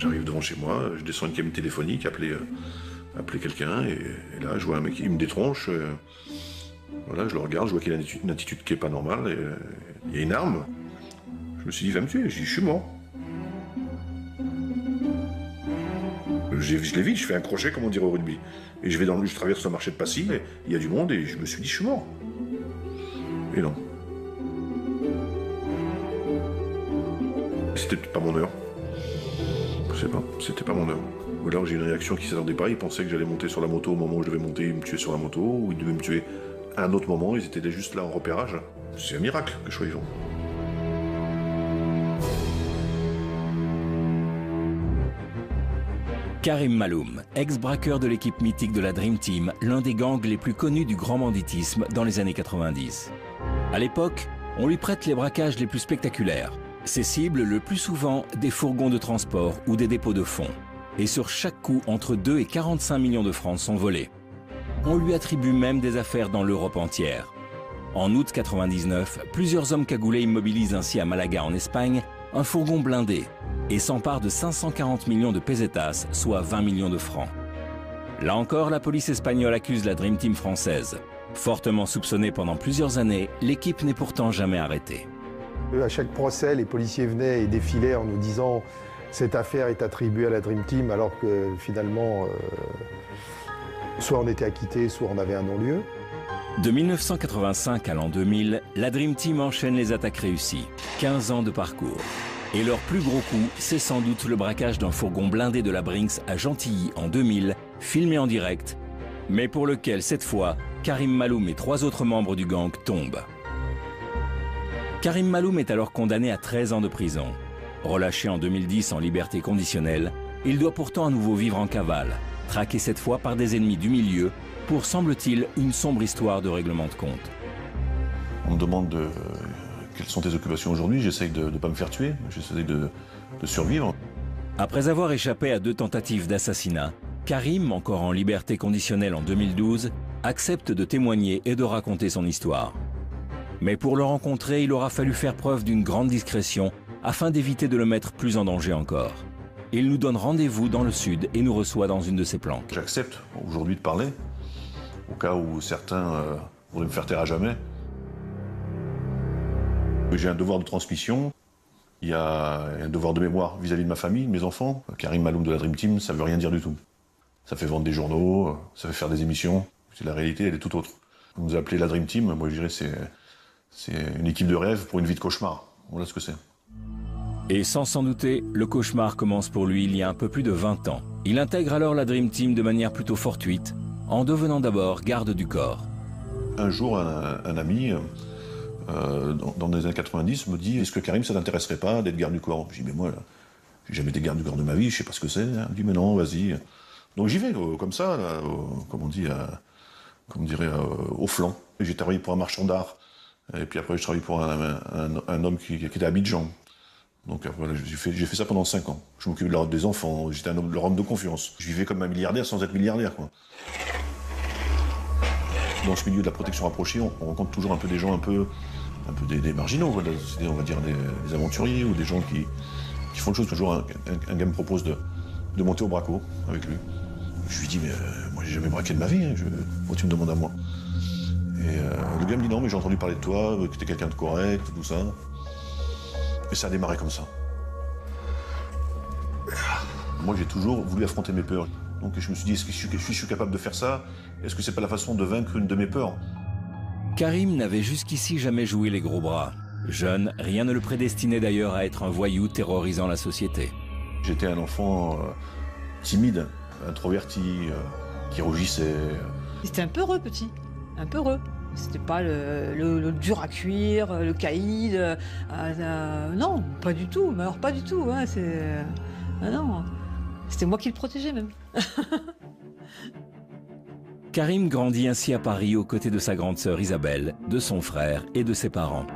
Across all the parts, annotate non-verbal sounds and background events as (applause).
J'arrive devant chez moi, je descends une cabine téléphonique, appeler, appeler quelqu'un, et, là, je vois un mec qui me détronche. voilà, je le regarde, je vois qu'il a une attitude, qui est pas normale, et il y a une arme. Je me suis dit, il va me tuer. Je dis, je suis mort. Je l'ai vite, je fais un crochet, comme on dirait au rugby. Et je vais dans je traverse un marché de Passy, et il y a du monde, et je me suis dit, je suis mort. Et non. C'était pas mon heure. Sais pas, c'était pas mon heure. Ou alors j'ai une réaction qui s'attendait pas, ils pensaient que j'allais monter sur la moto au moment où je devais monter, ils me tuer sur la moto, ou ils devaient me tuer à un autre moment, ils étaient juste là en repérage. C'est un miracle que je sois vivant. Karim Maloum, ex-braqueur de l'équipe mythique de la Dream Team, l'un des gangs les plus connus du grand banditisme dans les années 90. À l'époque, on lui prête les braquages les plus spectaculaires. Ses cibles, le plus souvent, des fourgons de transport ou des dépôts de fonds. Et sur chaque coup, entre 2 et 45 millions de francs sont volés. On lui attribue même des affaires dans l'Europe entière. En août 99, plusieurs hommes cagoulés immobilisent ainsi à Malaga en Espagne un fourgon blindé et s'empare de 540 millions de pesetas, soit 20 millions de francs. Là encore, la police espagnole accuse la Dream Team française. Fortement soupçonnée pendant plusieurs années, l'équipe n'est pourtant jamais arrêtée. À chaque procès, les policiers venaient et défilaient en nous disant cette affaire est attribuée à la Dream Team, alors que finalement, euh, soit on était acquitté, soit on avait un non-lieu. De 1985 à l'an 2000, la Dream Team enchaîne les attaques réussies. 15 ans de parcours. Et leur plus gros coup, c'est sans doute le braquage d'un fourgon blindé de la Brinks à Gentilly en 2000, filmé en direct, mais pour lequel, cette fois, Karim Maloum et trois autres membres du gang tombent. Karim Maloum est alors condamné à 13 ans de prison. Relâché en 2010 en liberté conditionnelle, il doit pourtant à nouveau vivre en cavale, traqué cette fois par des ennemis du milieu pour, semble-t-il, une sombre histoire de règlement de compte. On me demande de quelles sont tes occupations aujourd'hui J'essaye de ne pas me faire tuer, j'essaye de, de survivre. Après avoir échappé à deux tentatives d'assassinat, Karim, encore en liberté conditionnelle en 2012, accepte de témoigner et de raconter son histoire. Mais pour le rencontrer, il aura fallu faire preuve d'une grande discrétion afin d'éviter de le mettre plus en danger encore. Il nous donne rendez-vous dans le sud et nous reçoit dans une de ses planques. J'accepte aujourd'hui de parler, au cas où certains euh, voudraient me faire taire à jamais. J'ai un devoir de transmission, il y a un devoir de mémoire vis-à-vis de ma famille, de mes enfants. Karim Maloum de la Dream Team, ça veut rien dire du tout. Ça fait vendre des journaux, ça fait faire des émissions. La réalité, elle est tout autre. Vous nous appelez la Dream Team, moi je dirais c'est c'est une équipe de rêve pour une vie de cauchemar. Voilà ce que c'est. Et sans s'en douter, le cauchemar commence pour lui il y a un peu plus de 20 ans. Il intègre alors la Dream Team de manière plutôt fortuite, en devenant d'abord garde du corps. Un jour, un ami euh, dans, les années 90, me dit Est-ce que Karim, ça t'intéresserait pas d'être garde du corps? Je dis Mais moi, j'ai jamais été garde du corps de ma vie, je sais pas ce que c'est. Il me dit Mais non, vas-y. Donc j'y vais, comme ça, comme on dit, comme on dirait, au flanc. J'ai travaillé pour un marchand d'art. Et puis après, je travaillé pour un, homme qui, était à Abidjan. Donc voilà, j'ai fait, ça pendant 5 ans. Je m'occupais de des enfants, j'étais un homme, leur homme de confiance. Je vivais comme un milliardaire sans être milliardaire. Quoi. Dans ce milieu de la protection rapprochée, on, on rencontre toujours un peu des gens un peu un peu des, marginaux, on va dire des, aventuriers ou des gens qui, font le chose. Toujours un, gars me propose de, monter au braco avec lui. Je lui dis, mais euh, moi j'ai jamais braqué de ma vie, hein, je, tu me demandes à moi Et euh, le gars me dit, non, mais j'ai entendu parler de toi, que tu es quelqu'un de correct, tout ça. Et ça a démarré comme ça. Moi j'ai toujours voulu affronter mes peurs. Donc je me suis dit, est-ce que je suis capable de faire ça? Est-ce que c'est pas la façon de vaincre une de mes peurs? Karim n'avait jusqu'ici jamais joué les gros bras. Jeune, rien ne le prédestinait d'ailleurs à être un voyou terrorisant la société. J'étais un enfant euh, timide, introverti, euh, qui rougissait. C'était un peu heureux petit, un peu heureux. C'était pas le, dur à cuire, le caïd. Euh, non, pas du tout. Mais alors pas du tout. Hein, non, c'était moi qui le protégeais même. (laughs) Karim grandit ainsi à Paris aux côtés de sa grande sœur Isabelle, de son frère et de ses parents.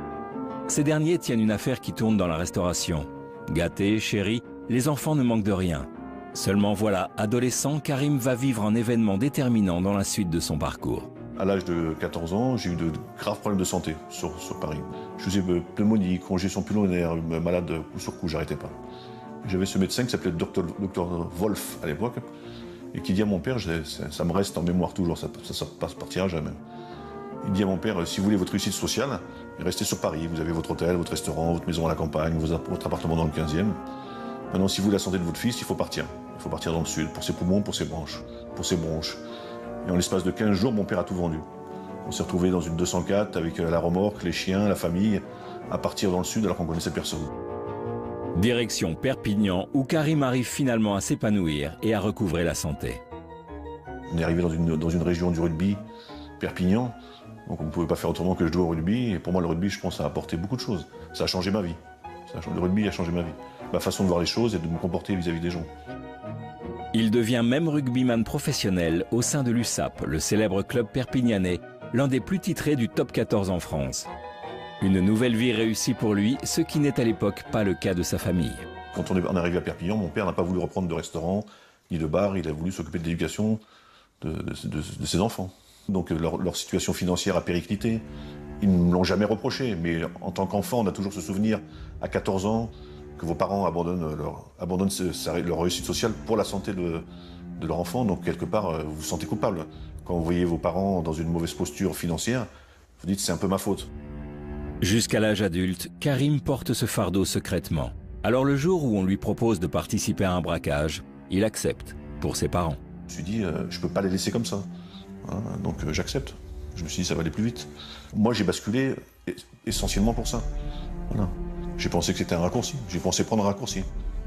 Ces derniers tiennent une affaire qui tourne dans la restauration. Gâté, chéri, les enfants ne manquent de rien. Seulement voilà, adolescent, Karim va vivre un événement déterminant dans la suite de son parcours. À l'âge de 14 ans, j'ai eu de graves problèmes de santé sur, Paris. Je faisais pneumonie, congestion pulmonaire, malade coup sur coup, j'arrêtais pas. J'avais ce médecin qui s'appelait Dr, Wolf à l'époque, et qui dit à mon père, ça, me reste en mémoire toujours, ça ne partira jamais. Il dit à mon père, si vous voulez votre réussite sociale, restez sur Paris, vous avez votre hôtel, votre restaurant, votre maison à la campagne, votre appartement dans le 15e. Maintenant, si vous voulez la santé de votre fils, il faut partir. Il faut partir dans le sud, pour ses poumons, pour ses branches, pour ses bronches. Et en l'espace de 15 jours, mon père a tout vendu. On s'est retrouvé dans une 204 avec euh, la remorque, les chiens, la famille, à partir dans le sud alors qu'on connaissait personne. Direction Perpignan, où Karim arrive finalement à s'épanouir et à recouvrer la santé. On est arrivé dans une, dans une région du rugby, Perpignan, donc on ne pouvait pas faire autrement que je jouer au rugby. Et pour moi, le rugby, je pense, a apporté beaucoup de choses. Ça a changé ma vie. le rugby a changé ma vie. Ma façon de voir les choses et de me comporter vis-à-vis des gens. Il devient même rugbyman professionnel au sein de l'USAP, le célèbre club perpignanais, l'un des plus titrés du top 14 en France. Une nouvelle vie réussie pour lui, ce qui n'est à l'époque pas le cas de sa famille. Quand on est arrivé à Perpignan, mon père n'a pas voulu reprendre de restaurant ni de bar, il a voulu s'occuper de l'éducation de, ses enfants. Donc leur, situation financière a périclité. Ils ne me l'ont jamais reproché, mais en tant qu'enfant, on a toujours ce souvenir, à 14 ans, que vos parents abandonnent leur, abandonnent leur réussite sociale pour la santé de, de leur enfant. Donc quelque part, euh, vous vous sentez coupable. Quand vous voyez vos parents dans une mauvaise posture financière, vous dites c'est un peu ma faute. Jusqu'à l'âge adulte, Karim porte ce fardeau secrètement. Alors le jour où on lui propose de participer à un braquage, il accepte, pour ses parents. Je me suis dit, euh, je ne peux pas les laisser comme ça. Hein, donc euh, j'accepte. Je me suis dit, ça va aller plus vite. Moi, j'ai basculé essentiellement pour ça. J'ai pensé que c'était un raccourci. J'ai pensé prendre un raccourci.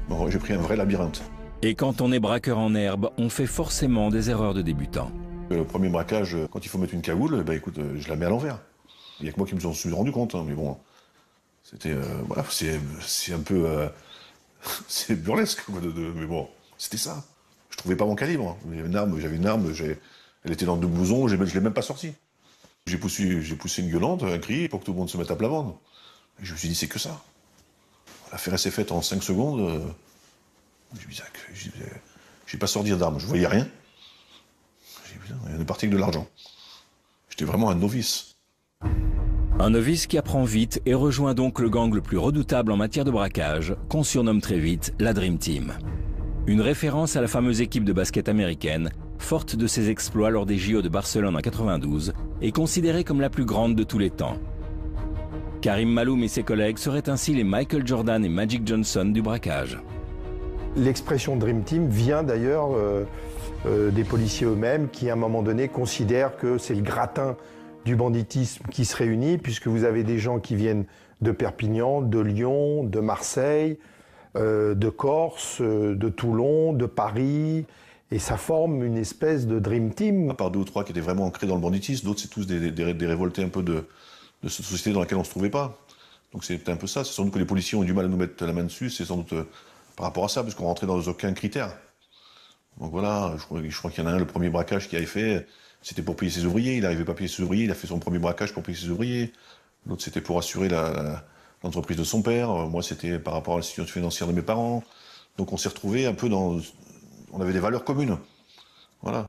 Bon, j'ai pris un vrai labyrinthe. Et quand on est braqueur en herbe, on fait forcément des erreurs de débutant. Le premier braquage, quand il faut mettre une cagoule, bah écoute, je la mets à l'envers. Il n'y a que moi qui me suis rendu compte, hein, mais bon, c'était, euh, voilà, c'est, un peu, euh, (laughs) c'est burlesque, mais bon, c'était ça. Je trouvais pas mon calibre. J'avais une arme, j'avais une arme, elle était dans deux blousons, je l'ai même pas sortie. J'ai poussé, j'ai poussé une gueulante, un cri, pour que tout le monde se mette à plat ventre. Et je me suis dit, c'est que ça. L'affaire s'est faite en 5 secondes. Euh, je j'ai pas sorti d'arme, je voyais rien. J'ai dit, putain, il est parti de l'argent. J'étais vraiment un novice. Un novice qui apprend vite et rejoint donc le gang le plus redoutable en matière de braquage, qu'on surnomme très vite la Dream Team. Une référence à la fameuse équipe de basket américaine, forte de ses exploits lors des JO de Barcelone en 92, et considérée comme la plus grande de tous les temps. Karim Maloum et ses collègues seraient ainsi les Michael Jordan et Magic Johnson du braquage. L'expression Dream Team vient d'ailleurs euh, euh, des policiers eux-mêmes qui, à un moment donné, considèrent que c'est le gratin du banditisme qui se réunit, puisque vous avez des gens qui viennent de Perpignan, de Lyon, de Marseille, euh, de Corse, euh, de Toulon, de Paris, et ça forme une espèce de dream team. À part deux ou trois qui étaient vraiment ancrés dans le banditisme, d'autres c'est tous des, des, révoltés un peu de, de cette société dans laquelle on ne se trouvait pas. Donc c'est un peu ça. C'est sans doute que les policiers ont du mal à nous mettre la main dessus, c'est sans doute euh, par rapport à ça, parce qu'on rentrait dans aucun critère. Donc voilà, je crois, qu'il y en a un, le premier braquage qui avait fait, c'était pour payer ses ouvriers. Il n'arrivait pas à payer ses ouvriers. Il a fait son premier braquage pour payer ses ouvriers. L'autre, c'était pour assurer l'entreprise de son père. Moi, c'était par rapport à la situation financière de mes parents. Donc, on s'est retrouvés un peu dans. On avait des valeurs communes. Voilà.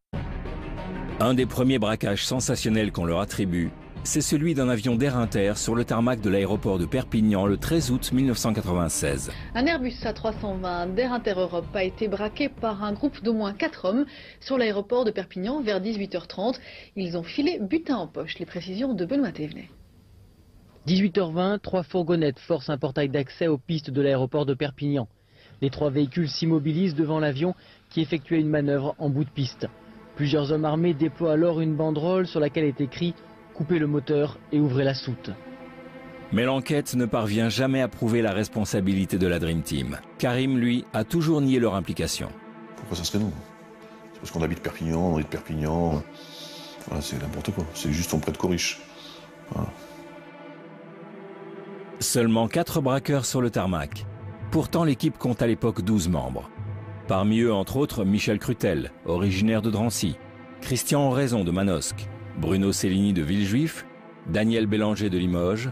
Un des premiers braquages sensationnels qu'on leur attribue, c'est celui d'un avion d'Air Inter sur le tarmac de l'aéroport de Perpignan le 13 août 1996. Un Airbus A320 d'Air Inter Europe a été braqué par un groupe d'au moins 4 hommes sur l'aéroport de Perpignan vers 18h30. Ils ont filé butin en poche. Les précisions de Benoît Thévenet. 18h20, trois fourgonnettes forcent un portail d'accès aux pistes de l'aéroport de Perpignan. Les trois véhicules s'immobilisent devant l'avion qui effectuait une manœuvre en bout de piste. Plusieurs hommes armés déploient alors une banderole sur laquelle est écrit coupez le moteur et ouvrez la soute. Mais l'enquête ne parvient jamais à prouver la responsabilité de la Dream Team. Karim, lui, a toujours nié leur implication. Pourquoi ça serait nous C'est parce qu'on habite Perpignan, on est de Perpignan. c'est n'importe quoi. C'est juste on prête Coriche. Seulement 4 braqueurs sur le tarmac. Pourtant, l'équipe compte à l'époque 12 membres. Parmi eux, entre autres, Michel Crutel, originaire de Drancy, Christian Raison de Manosque, Bruno Cellini de Villejuif, Daniel Bélanger de Limoges,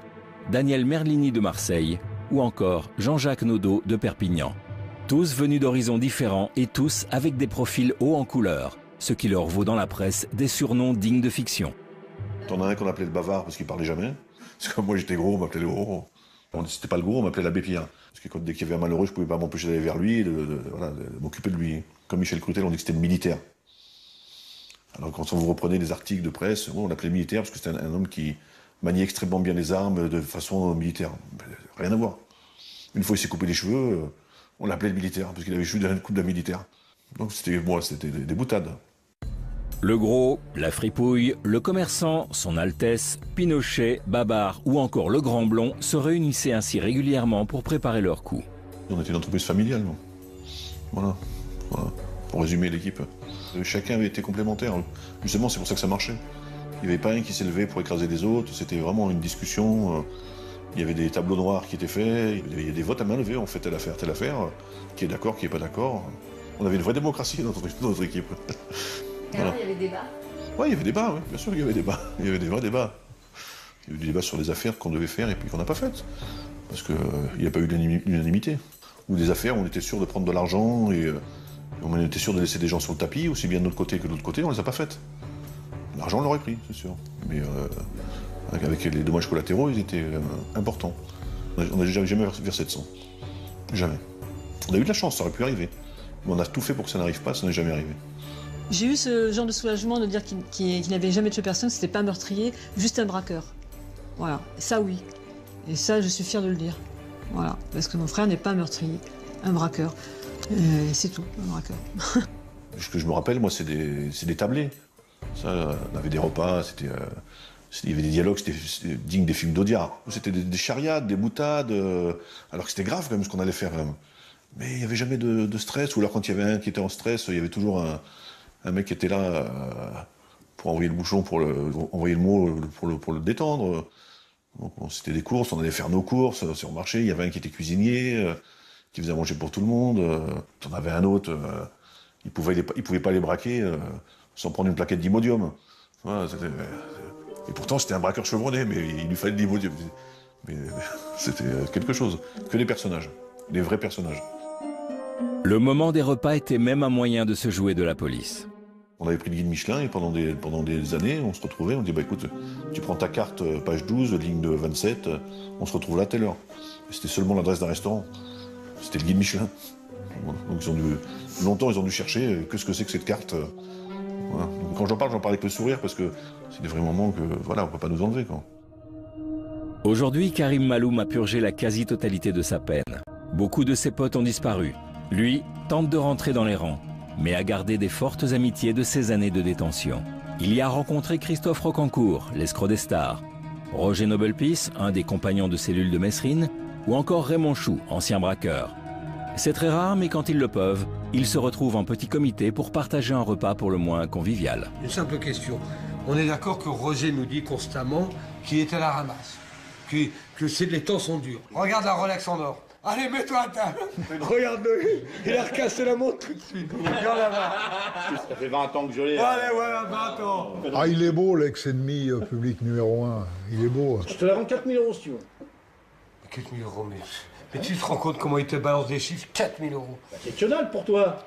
Daniel Merlini de Marseille ou encore Jean-Jacques Naudot de Perpignan. Tous venus d'horizons différents et tous avec des profils hauts en couleur, ce qui leur vaut dans la presse des surnoms dignes de fiction. T'en as un qu'on appelait le bavard parce qu'il parlait jamais. (laughs) Parce que moi j'étais gros, on m'appelait le gros. C'était pas le gros, on m'appelait l'abbé Pierre. Parce que dès qu'il y avait un malheureux, je pouvais pas m'empêcher d'aller vers lui, de m'occuper de lui. Comme Michel Crutel, on dit que c'était le militaire. Alors quand on vous reprenait des articles de presse, on l'appelait militaire parce que c'était un, un homme qui maniait extrêmement bien les armes de façon militaire. Rien à voir. Une fois, il s'est coupé les cheveux, euh, on l'appelait le militaire parce qu'il avait les cheveux d'un coup de militaire. Donc c'était moi, c'était des, des boutades. Le gros, la fripouille, le commerçant, son Altesse, Pinochet, Babar ou encore le Grand Blond se réunissaient ainsi régulièrement pour préparer leur coup. On était une entreprise familiale. non Voilà. Voilà. Pour résumer l'équipe. Euh, Chacun avait été complémentaire. Justement, c'est pour ça que ça marchait. Il n'y avait pas un qui s'élevait pour écraser les autres. C'était vraiment une discussion. euh, Il y avait des tableaux noirs qui étaient faits. Il y avait des votes à main levée. On fait telle affaire, telle affaire. Qui est d'accord, qui n'est pas d'accord. On avait une vraie démocratie dans notre, dans notre équipe. (laughs) Voilà. il y avait débat. Oui, il y avait débat, ouais. bien sûr qu'il y avait débat. Il y avait des vrais débats. Il y avait des débats sur des affaires qu'on devait faire et puis qu'on n'a pas faites. Parce qu'il n'y a pas eu d'unanimi- d'unanimité. Ou des affaires où on était sûr de prendre de l'argent et euh, on était sûr de laisser des gens sur le tapis, aussi bien de notre côté que de l'autre côté, on ne les a pas faites. L'argent, on l'aurait pris, c'est sûr. Mais euh, avec- les dommages collatéraux, ils étaient euh, importants. On n'a jamais, versé de sang. Jamais. On a eu de la chance, ça aurait pu arriver. Mais on a tout fait pour que ça n'arrive pas, ça n'est jamais arrivé. J'ai eu ce genre de soulagement de dire qu'il n'avait jamais tué personne, que c'était pas un meurtrier, juste un braqueur. Voilà, ça oui. Et ça, je suis fière de le dire. Voilà, parce que mon frère n'est pas un meurtrier, un braqueur. Et c'est tout. (laughs) Ce que je me rappelle, moi, c'est des, des tablés. Ça, euh, on avait des repas, c'était, euh, il y avait des dialogues, c'était digne des films d'Audiard. C'était des, des charriades, des boutades, euh, alors que c'était grave quand même ce qu'on allait faire. Mais il n'y avait jamais de, stress, ou alors quand il y avait un qui était en stress, il y avait toujours un, mec qui était là euh, pour envoyer le bouchon, pour le, envoyer le mot pour le, pour le détendre. C'était des courses, on allait faire nos courses euh, sur le marché. Il y avait un qui était cuisinier, euh, qui faisait manger pour tout le monde. Euh, on avait un autre, euh, il pouvait, les- il pouvait pas les braquer euh, sans prendre une plaquette d'imodium. Voilà, et pourtant, c'était un braqueur chevronné, mais il lui fallait de l'imodium. Mais (laughs) c'était quelque chose. Que des personnages, des vrais personnages. Le moment des repas était même un moyen de se jouer de la police. On avait pris le guide Michelin et pendant des, pendant des années, on se retrouvait, on dit bah écoute, tu prends ta carte page 12, ligne de 27, euh, on se retrouve là à telle heure. C'était seulement l'adresse d'un restaurant. C'était le guide Michelin. Donc ils ont dû, longtemps ils ont dû chercher euh, que ce que c'est que cette carte. euh, quand j'en parle, j'en parle avec le sourire parce que c'est des vrais moments que voilà, on peut pas nous enlever. Quoi. Aujourd'hui, Karim Maloum a purgé la quasi-totalité de sa peine. Beaucoup de ses potes ont disparu. Lui tente de rentrer dans les rangs, mais a gardé des fortes amitiés de ses années de détention. Il y a rencontré Christophe Rocancourt, l'escroc des stars, Roger Nobelpis, un des compagnons de cellule de Messrine, ou encore Raymond Chou, ancien braqueur. C'est très rare, mais quand ils le peuvent, ils se retrouvent en petit comité pour partager un repas pour le moins convivial. Une simple question. On est d'accord que Roger nous dit constamment qu'il est à la ramasse, que, que les temps sont durs. Regarde la Rolex en or. Allez, mets-toi à table. Regarde-le. Il a recassé la montre tout de suite. Regarde là-bas. Ça fait 20 ans que je l'ai. Allez, voilà, 20 ans. Ah, il est beau, l'ex-ennemi euh, public numéro un. Il est beau. Je te la rends 4000 euros si tu veux. 4000 euros, mais, mais tu te rends compte comment il te balance des chiffres? 4000 euros. Bah, c'est que dalle pour toi.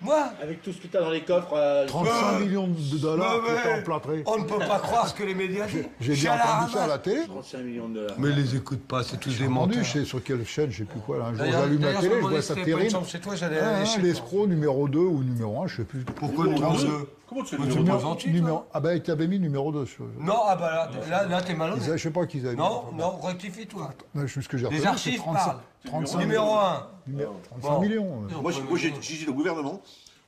Moi? Avec tout ce que t'as dans les coffres. euh, 35 millions de dollars ouais. étaient emplâtrés. On ne peut pas croire ce que les médias disent. J'ai bien entendu ça à la télé. 35 millions de dollars. Mais les écoute pas, c'est tous des menteurs. je sais sur quelle chaîne, je sais plus quoi. Là. Un jour, j'allume la télé, me je vois ça terrible. chez toi, j'allais Ah. L'escroc numéro 2 ou numéro 1, je sais plus. Pourquoi numéro 2 Comment tu fais le numéro titre, Numéro... hein. Ah ben, tu avais mis numéro 2. Sur... Non, ah bah là, là, là t'es Ils malhonnête. Je sais pas qu'ils avaient mis. Non, non, rectifie-toi. Non, je sais ce que j'ai Les retenu, archives c'est 35 parlent. 35 Numéro 1. numéro- 35 Bon. millions. euh. Moi, j'ai- moi, j'ai j'ai dit au gouvernement,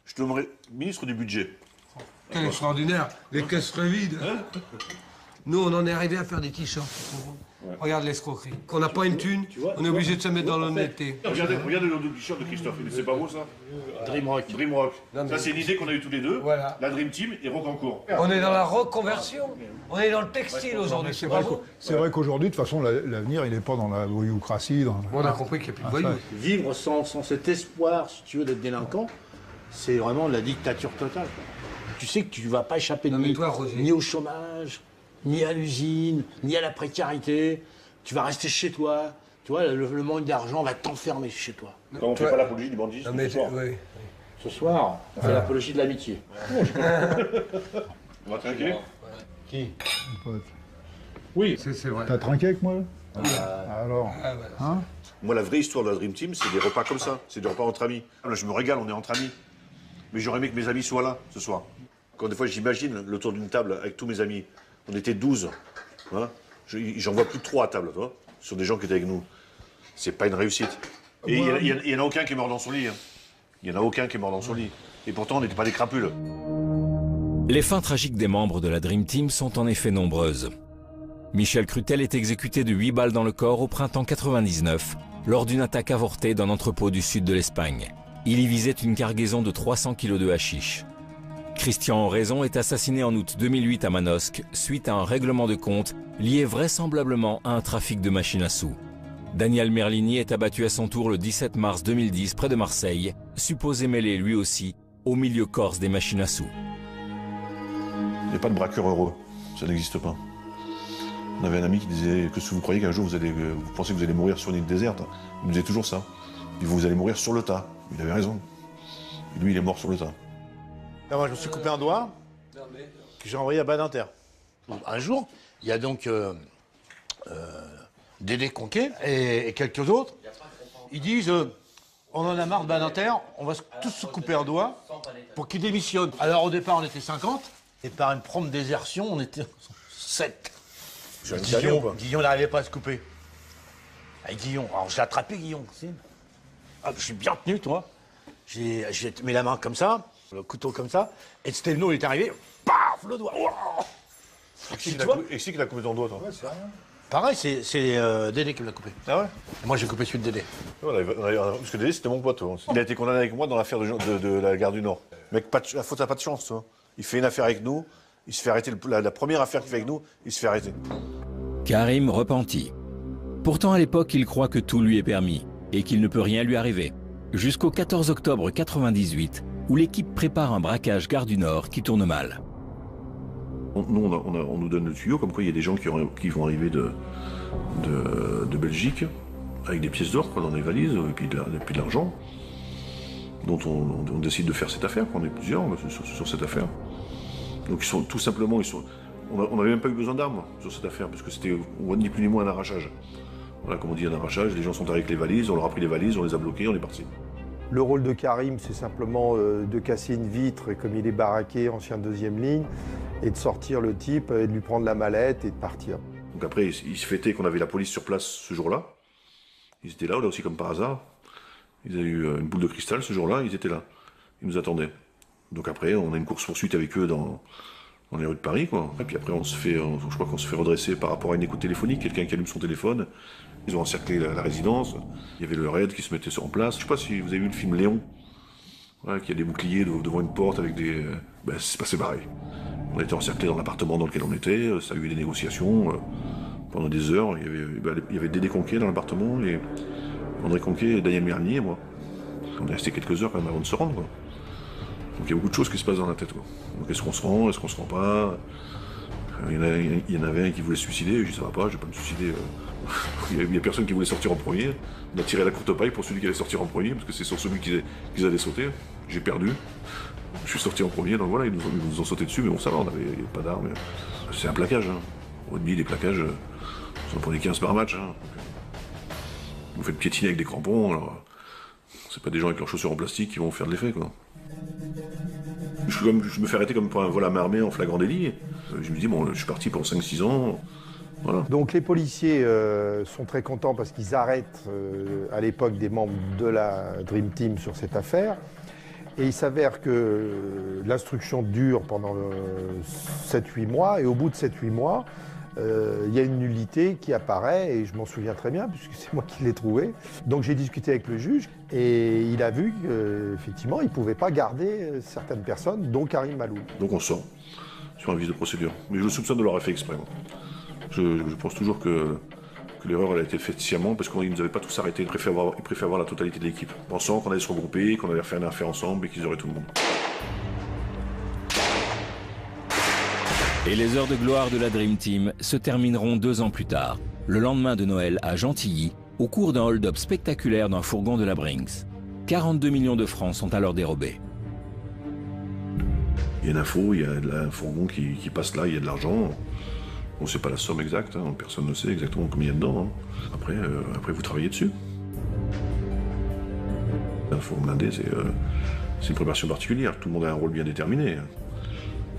je te nommerai ministre du budget. Quel extraordinaire. Les caisses seraient vides. Nous, on en est arrivé à faire des t-shirts. Regarde l'escroquerie. Qu'on n'a pas une thune, vois, on est obligé de se mettre dans l'honnêteté. Regardez, regardez le t-shirt de Christophe, c'est pas beau ça Dreamrock. Dreamrock. Ça, c'est une idée qu'on a eue tous les deux. Voilà. La Dream Team et Rocancourt. On est dans la reconversion. On est dans le textile aujourd'hui, c'est vrai C'est qu'aujourd'hui, de toute façon, la- l'avenir, il n'est pas dans la voyoucratie. Dans... On a compris qu'il n'y a plus de voyous. Vivre sans, sans cet espoir, si tu veux, d'être délinquant, c'est vraiment la dictature totale. Tu sais que tu vas pas échapper Non, mais ni, toi, Roger. ni au chômage, ni à l'usine, ni à la précarité. Tu vas rester chez toi. Tu vois, le, le manque d'argent va t'enfermer chez toi. Quand on Toi- fait pas l'apologie du mais ce soir, oui. Ce soir, on fait l'apologie de l'amitié. (laughs) on va trinquer? Qui? Pote. Oui. C'est vrai. T'as trinqué avec moi là? Alors, hein? Moi, la vraie histoire de la Dream Team, c'est des repas comme ça. C'est des repas entre amis. Là, je me régale, on est entre amis. Mais j'aurais aimé que mes amis soient là ce soir. Quand des fois, j'imagine le tour d'une table avec tous mes amis. On était 12. hein. Je- J'en vois plus de 3 à table, vois. Ce sont des gens qui étaient avec nous. C'est pas une réussite. Il y en a- aucun qui est mort dans son lit. hein. Il y en a aucun qui est mort dans son lit. Et pourtant, on n'était pas des crapules. Les fins tragiques des membres de la Dream Team sont en effet nombreuses. Michel Crutel est exécuté de 8 balles dans le corps au printemps 99 lors d'une attaque avortée d'un entrepôt du sud de l'Espagne. Il y visait une cargaison de 300 kg de hashish. Christian Oraison est assassiné en août 2008 à Manosque suite à un règlement de compte lié vraisemblablement à un trafic de machines à sous. Daniel Merlini est abattu à son tour le 17 mars 2010 près de Marseille, supposé mêlé lui aussi au milieu corse des machines à sous. Il n'y a pas de braqueur heureux. Ça n'existe pas. On avait un ami qui disait que si vous croyez qu'un jour vous allez, euh, vous pensez que vous allez mourir sur une île déserte, il nous disait toujours ça. Il dit, vous allez mourir sur le tas. Il avait raison. Et lui, il est mort sur le tas. Non, moi, je me suis coupé un doigt que j'ai envoyé à Badinter. Un jour, il y a donc euh, euh, Dédé Conquet et, et quelques autres. Ils disent euh, on en a marre de Badinter, on va tous se couper un doigt pour qu'il démissionne. Alors au départ, on était 50, et par une prompte désertion, on était 7. J'ai un camion, Guillaume, quoi. Guillaume n'arrivait pas à se couper. Avec Guillaume. Alors j'ai attrapé sais. Ah, je suis bien tenu, toi. J'ai j'ai mis la main comme ça, le couteau comme ça, et Stelno il est arrivé, paf, le doigt. Ouah Et et qui l'a coupé ton doigt, toi Pareil, c'est c'est, euh, Dédé qui me l'a coupé. Ah ouais Moi j'ai coupé celui de Dédé. On avait- on avait- Parce que Dédé, c'était mon pote. toi. Il a été condamné avec moi dans l'affaire de, de- de la gare du Nord. Mec, pas de, la faute, a pas de chance, toi. Il fait une affaire avec nous, il se fait arrêter. le- La, la première affaire qu'il fait avec nous, il se fait arrêter. Karim repentit. Pourtant, à l'époque, il croit que tout lui est permis et qu'il ne peut rien lui arriver. Jusqu'au 14 octobre 98, où l'équipe prépare un braquage gare du Nord qui tourne mal. Nous, on, nous donne le tuyau, comme quoi il y a des gens qui, vont arriver de, Belgique avec des pièces d'or dans des valises et puis de, l'argent, dont on, décide de faire cette affaire. On est plusieurs sur, cette affaire. Donc ils sont tout simplement, ils sont, on n'avait même pas eu besoin d'armes sur cette affaire, parce que c'était ni plus ni moins un arrachage. Voilà, comme on dit, un arrachage. Les gens sont arrivés avec les valises, on leur a pris les valises, on les a bloquées, on est parti. Le rôle de Karim, c'est simplement euh, de casser une vitre, comme il est baraqué, ancien deuxième ligne, et de sortir le type, et de lui prendre la mallette et de partir. Donc après, il, il se fêtait qu'on avait la police sur place ce jour-là. Ils étaient là, là aussi comme par hasard. Ils avaient eu euh, une boule de cristal ce jour-là, ils étaient là. Ils nous attendaient. Donc après, on a une course-poursuite avec eux dans, dans les rues de Paris, quoi. Et puis après, on se fait, je crois qu'on se fait redresser par rapport à une écoute téléphonique, quelqu'un qui allume son téléphone. Ils ont encerclé la, résidence. Il y avait le raid qui se mettait sur en place. Je sais pas si vous avez vu le film Léon. Qui a des boucliers de- devant une porte avec des. euh, Ben, c'est passé pareil. On a été encerclés dans l'appartement dans lequel on était. euh, Ça a eu des négociations euh, pendant des heures. Il y avait, ben, il Dédé Conquet dans l'appartement et André Conquet et Daniel Mernier et moi. On est resté quelques heures quand même avant de se rendre. Quoi. Donc il y a beaucoup de choses qui se passent dans la tête. Quoi. Donc est-ce qu'on se rend Est-ce qu'on se rend pas? Il y, en avait un qui voulait se suicider. Je dis ça va pas, je vais pas me suicider. euh. (laughs) il y a- personne qui voulait sortir en premier. On a tiré la courte paille pour celui qui allait sortir en premier parce que c'est sur celui qu'ils qu'ils allaient sauter. J'ai perdu. Je suis sorti en premier, donc voilà, ils nous ont, sauté dessus, mais bon, ça va, on avait avait pas d'armes. C'est un plaquage. Hein. Au rugby, les plaquages, vous en prenez 15 par match. Hein. Vous faites piétiner avec des crampons, alors. C'est pas des gens avec leurs chaussures en plastique qui vont faire de l'effet, quoi. Je, me fais arrêter comme pour un vol à main armée en flagrant délit. Euh, Je me dis, bon, je suis parti pour 5-6 ans. Voilà. Donc les policiers euh, sont très contents parce qu'ils arrêtent euh, à l'époque des membres de la Dream Team sur cette affaire. Et il s'avère que l'instruction dure pendant euh, 7-8 mois, et au bout de 7-8 mois, euh, il y a une nullité qui apparaît, et je m'en souviens très bien, puisque c'est moi qui l'ai trouvé. Donc j'ai discuté avec le juge, et il a vu qu'effectivement, il ne pouvait pas garder euh, certaines personnes, dont Karim Malou. Donc on sort sur un vice de procédure. Mais je le soupçonne de l'avoir fait exprès. Je, pense toujours que, l'erreur elle a été faite sciemment parce qu'ils ne nous avaient pas tous arrêtés. Ils préféraient avoir, la totalité de l'équipe, pensant qu'on allait se regrouper, qu'on allait faire une affaire ensemble et qu'ils auraient tout le monde. Et les heures de gloire de la Dream Team se termineront deux ans plus tard, le lendemain de Noël à Gentilly, au cours d'un hold-up spectaculaire d'un fourgon de la Brinks. 42 millions de francs sont alors dérobés. Il y a une info, il y a un fourgon qui, passe là, il y a de l'argent. On ne sait pas la somme exacte, hein, personne ne sait exactement combien il y a dedans. hein. Après, euh, après, vous travaillez dessus. Un four blindé, euh, c'est une préparation particulière. Tout le monde a un rôle bien déterminé.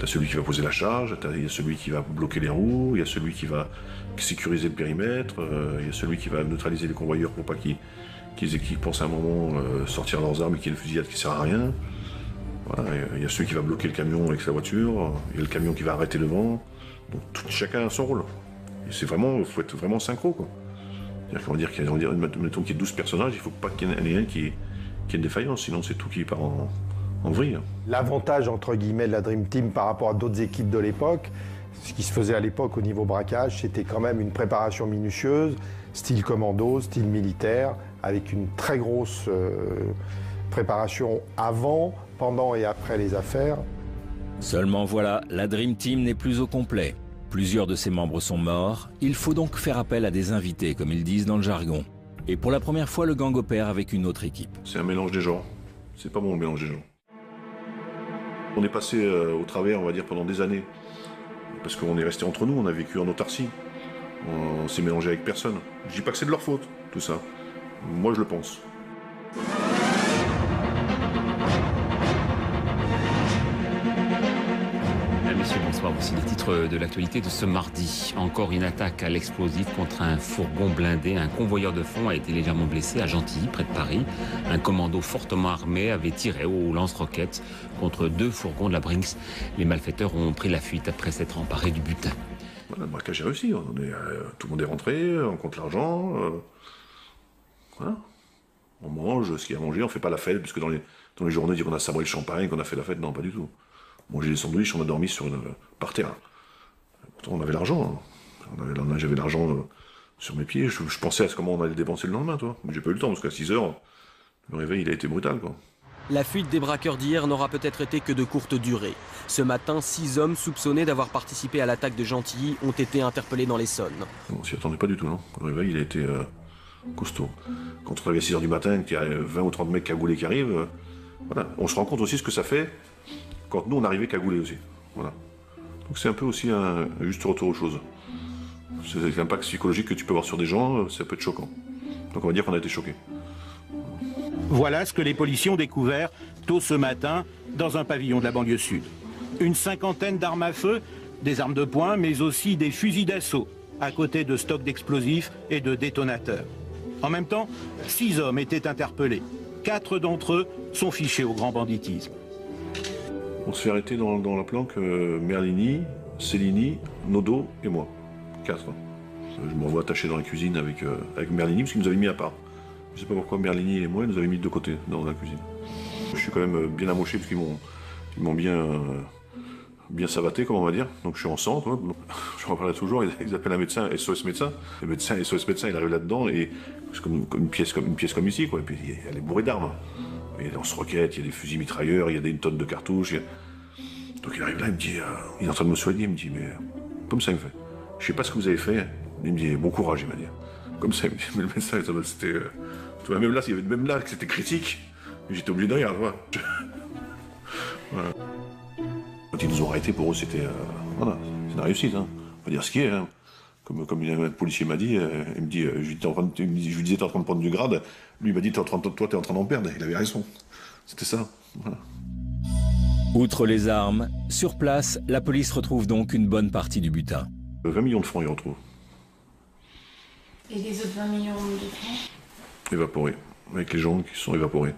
Tu as celui qui va poser la charge, t'as- il y a celui qui va bloquer les roues, il y a celui qui va sécuriser le périmètre, euh, il y a celui qui va neutraliser les convoyeurs pour pas qu'ils qu'ils pensent à un moment euh, sortir leurs armes et qu'il y ait une fusillade qui sert à rien. Il y a celui qui va bloquer le camion avec sa voiture, il y a le camion qui va arrêter devant. Donc tout- chacun a son rôle. Et c'est vraiment, il faut être vraiment synchro. C'est-à-dire qu'on va dire qu'il y a, qu'il y ait 12 personnages, il faut pas qu'il y en ait un qui ait une défaillance, sinon c'est tout qui part en, en vrille. L'avantage, entre guillemets, de la Dream Team par rapport à d'autres équipes de l'époque, ce qui se faisait à l'époque au niveau braquage, c'était quand même une préparation minutieuse, style commando, style militaire, avec une très grosse euh, préparation avant, pendant et après les affaires. Seulement voilà, la Dream Team n'est plus au complet. Plusieurs de ses membres sont morts, il faut donc faire appel à des invités, comme ils disent dans le jargon. Et pour la première fois, le gang opère avec une autre équipe. C'est un mélange des genres. C'est pas bon le mélange des genres. On est passé euh, au travers, on va dire, pendant des années. Parce qu'on est resté entre nous, on a vécu en autarcie. On, s'est mélangé avec personne. Je dis pas que c'est de leur faute, tout ça. Moi, je le pense. Voici les titres de l'actualité de ce mardi. Encore une attaque à l'explosif contre un fourgon blindé. Un convoyeur de fond a été légèrement blessé à Gentilly, près de Paris. Un commando fortement armé avait tiré au lance-roquettes contre deux fourgons de la Brinks. Les malfaiteurs ont pris la fuite après s'être emparés du butin. Le braquage est réussi. Euh, tout le monde est rentré, on compte l'argent. euh. On mange ce qu'il y a à manger, on fait pas la fête, parce que dans les, dans journaux, on dit qu'on a sabré le champagne, qu'on a fait la fête. Non, pas du tout. On mangeait des sandwichs, on a dormi sur une, par terre. Pourtant, on avait l'argent. hein. J'avais l'argent euh, sur mes pieds. Je, je pensais à ce- comment on allait dépenser le lendemain, toi. Mais j'ai pas eu le temps, parce qu'à 6 heures, le réveil, il a été brutal, quoi. La fuite des braqueurs d'hier n'aura peut-être été que de courte durée. Ce matin, six hommes soupçonnés d'avoir participé à l'attaque de Gentilly ont été interpellés dans l'Essonne. On s'y attendait pas du tout, non. Le réveil, il a été euh, costaud. Quand on arrive à 6h du matin, qu'il y a 20 ou 30 mecs cagoulés qui arrivent, euh, voilà. On se rend compte aussi ce que ça fait quand nous, on arrivait cagoulés aussi. Voilà. Donc c'est un peu aussi un, juste retour aux choses. C'est l'impact psychologique que tu peux avoir sur des gens, ça peut être choquant. Donc on va dire qu'on a été choqués. Voilà ce que les policiers ont découvert tôt ce matin dans un pavillon de la banlieue sud. Une cinquantaine d'armes à feu, des armes de poing, mais aussi des fusils d'assaut, à côté de stocks d'explosifs et de détonateurs. En même temps, six hommes étaient interpellés. Quatre d'entre eux sont fichés au grand banditisme. On se fait arrêter dans, la planque euh, Merlini, Cellini, Nodo et moi. Quatre. Je me revois attaché dans la cuisine avec, euh, Merlini, parce qu'il nous avait mis à part. Je sais pas pourquoi Merlini et moi, ils nous avaient mis de côté dans la cuisine. Je suis quand même euh, bien amoché, parce qu'ils m'ont ils m'ont bien, euh, bien savaté, comme on va dire. Donc je suis en sang, (laughs) toi. Je m'en parlais toujours, ils, appellent un médecin, SOS médecin. Le médecin, SOS médecin, il arrive là-dedans, et c'est comme, une, pièce, comme une pièce comme ici, quoi. Et puis elle est bourrée d'armes. Il y a des lance-roquettes, il y a des fusils mitrailleurs, il y a des tonnes de cartouches. Donc il arrive là, il me dit, euh, il est en train de me soigner, il me dit, mais euh, comme ça, il me fait, je sais pas ce que vous avez fait. Il me dit, bon courage, il m'a dit. Comme ça, il me dit, (laughs) mais le ça, c'était, euh, même là, il y avait même là que c'était critique. J'étais obligé de rire, tu vois. (laughs) Quand ils nous ont arrêtés, pour eux, c'était, euh, voilà, c'est une réussite, hein. On va dire ce qui est, hein. Comme, comme un policier m'a dit, il me dit- je lui disais, t'es en train de prendre du grade. Lui, il m'a dit, t'es en train de- toi, t'es en train d'en perdre. Il avait raison. C'était ça. Voilà. Outre les armes, sur place, la police retrouve donc une bonne partie du butin. 20 millions de francs, il retrouve. Et les autres 20 millions de francs? Évaporés. Avec les gens qui sont évaporés.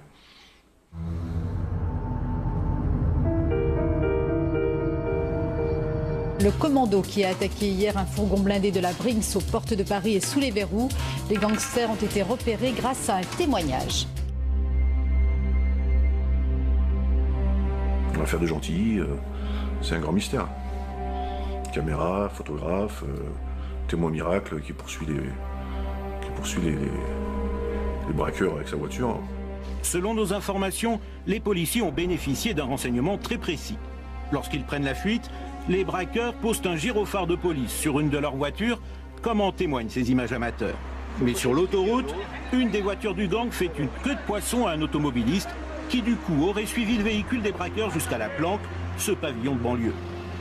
Le commando qui a attaqué hier un fourgon blindé de la Brinks aux portes de Paris est sous les verrous. Les gangsters ont été repérés grâce à un témoignage. L'affaire de Gentilly, euh, c'est un grand mystère. Caméra, photographe, euh, témoin miracle qui poursuit les, qui poursuit les, les- les braqueurs avec sa voiture. Selon nos informations, les policiers ont bénéficié d'un renseignement très précis. Lorsqu'ils prennent la fuite, les braqueurs posent un gyrophare de police sur une de leurs voitures, comme en témoignent ces images amateurs? Mais sur l'autoroute, une des voitures du gang fait une queue de poisson à un automobiliste qui du coup aurait suivi le véhicule des braqueurs jusqu'à la planque, ce pavillon de banlieue.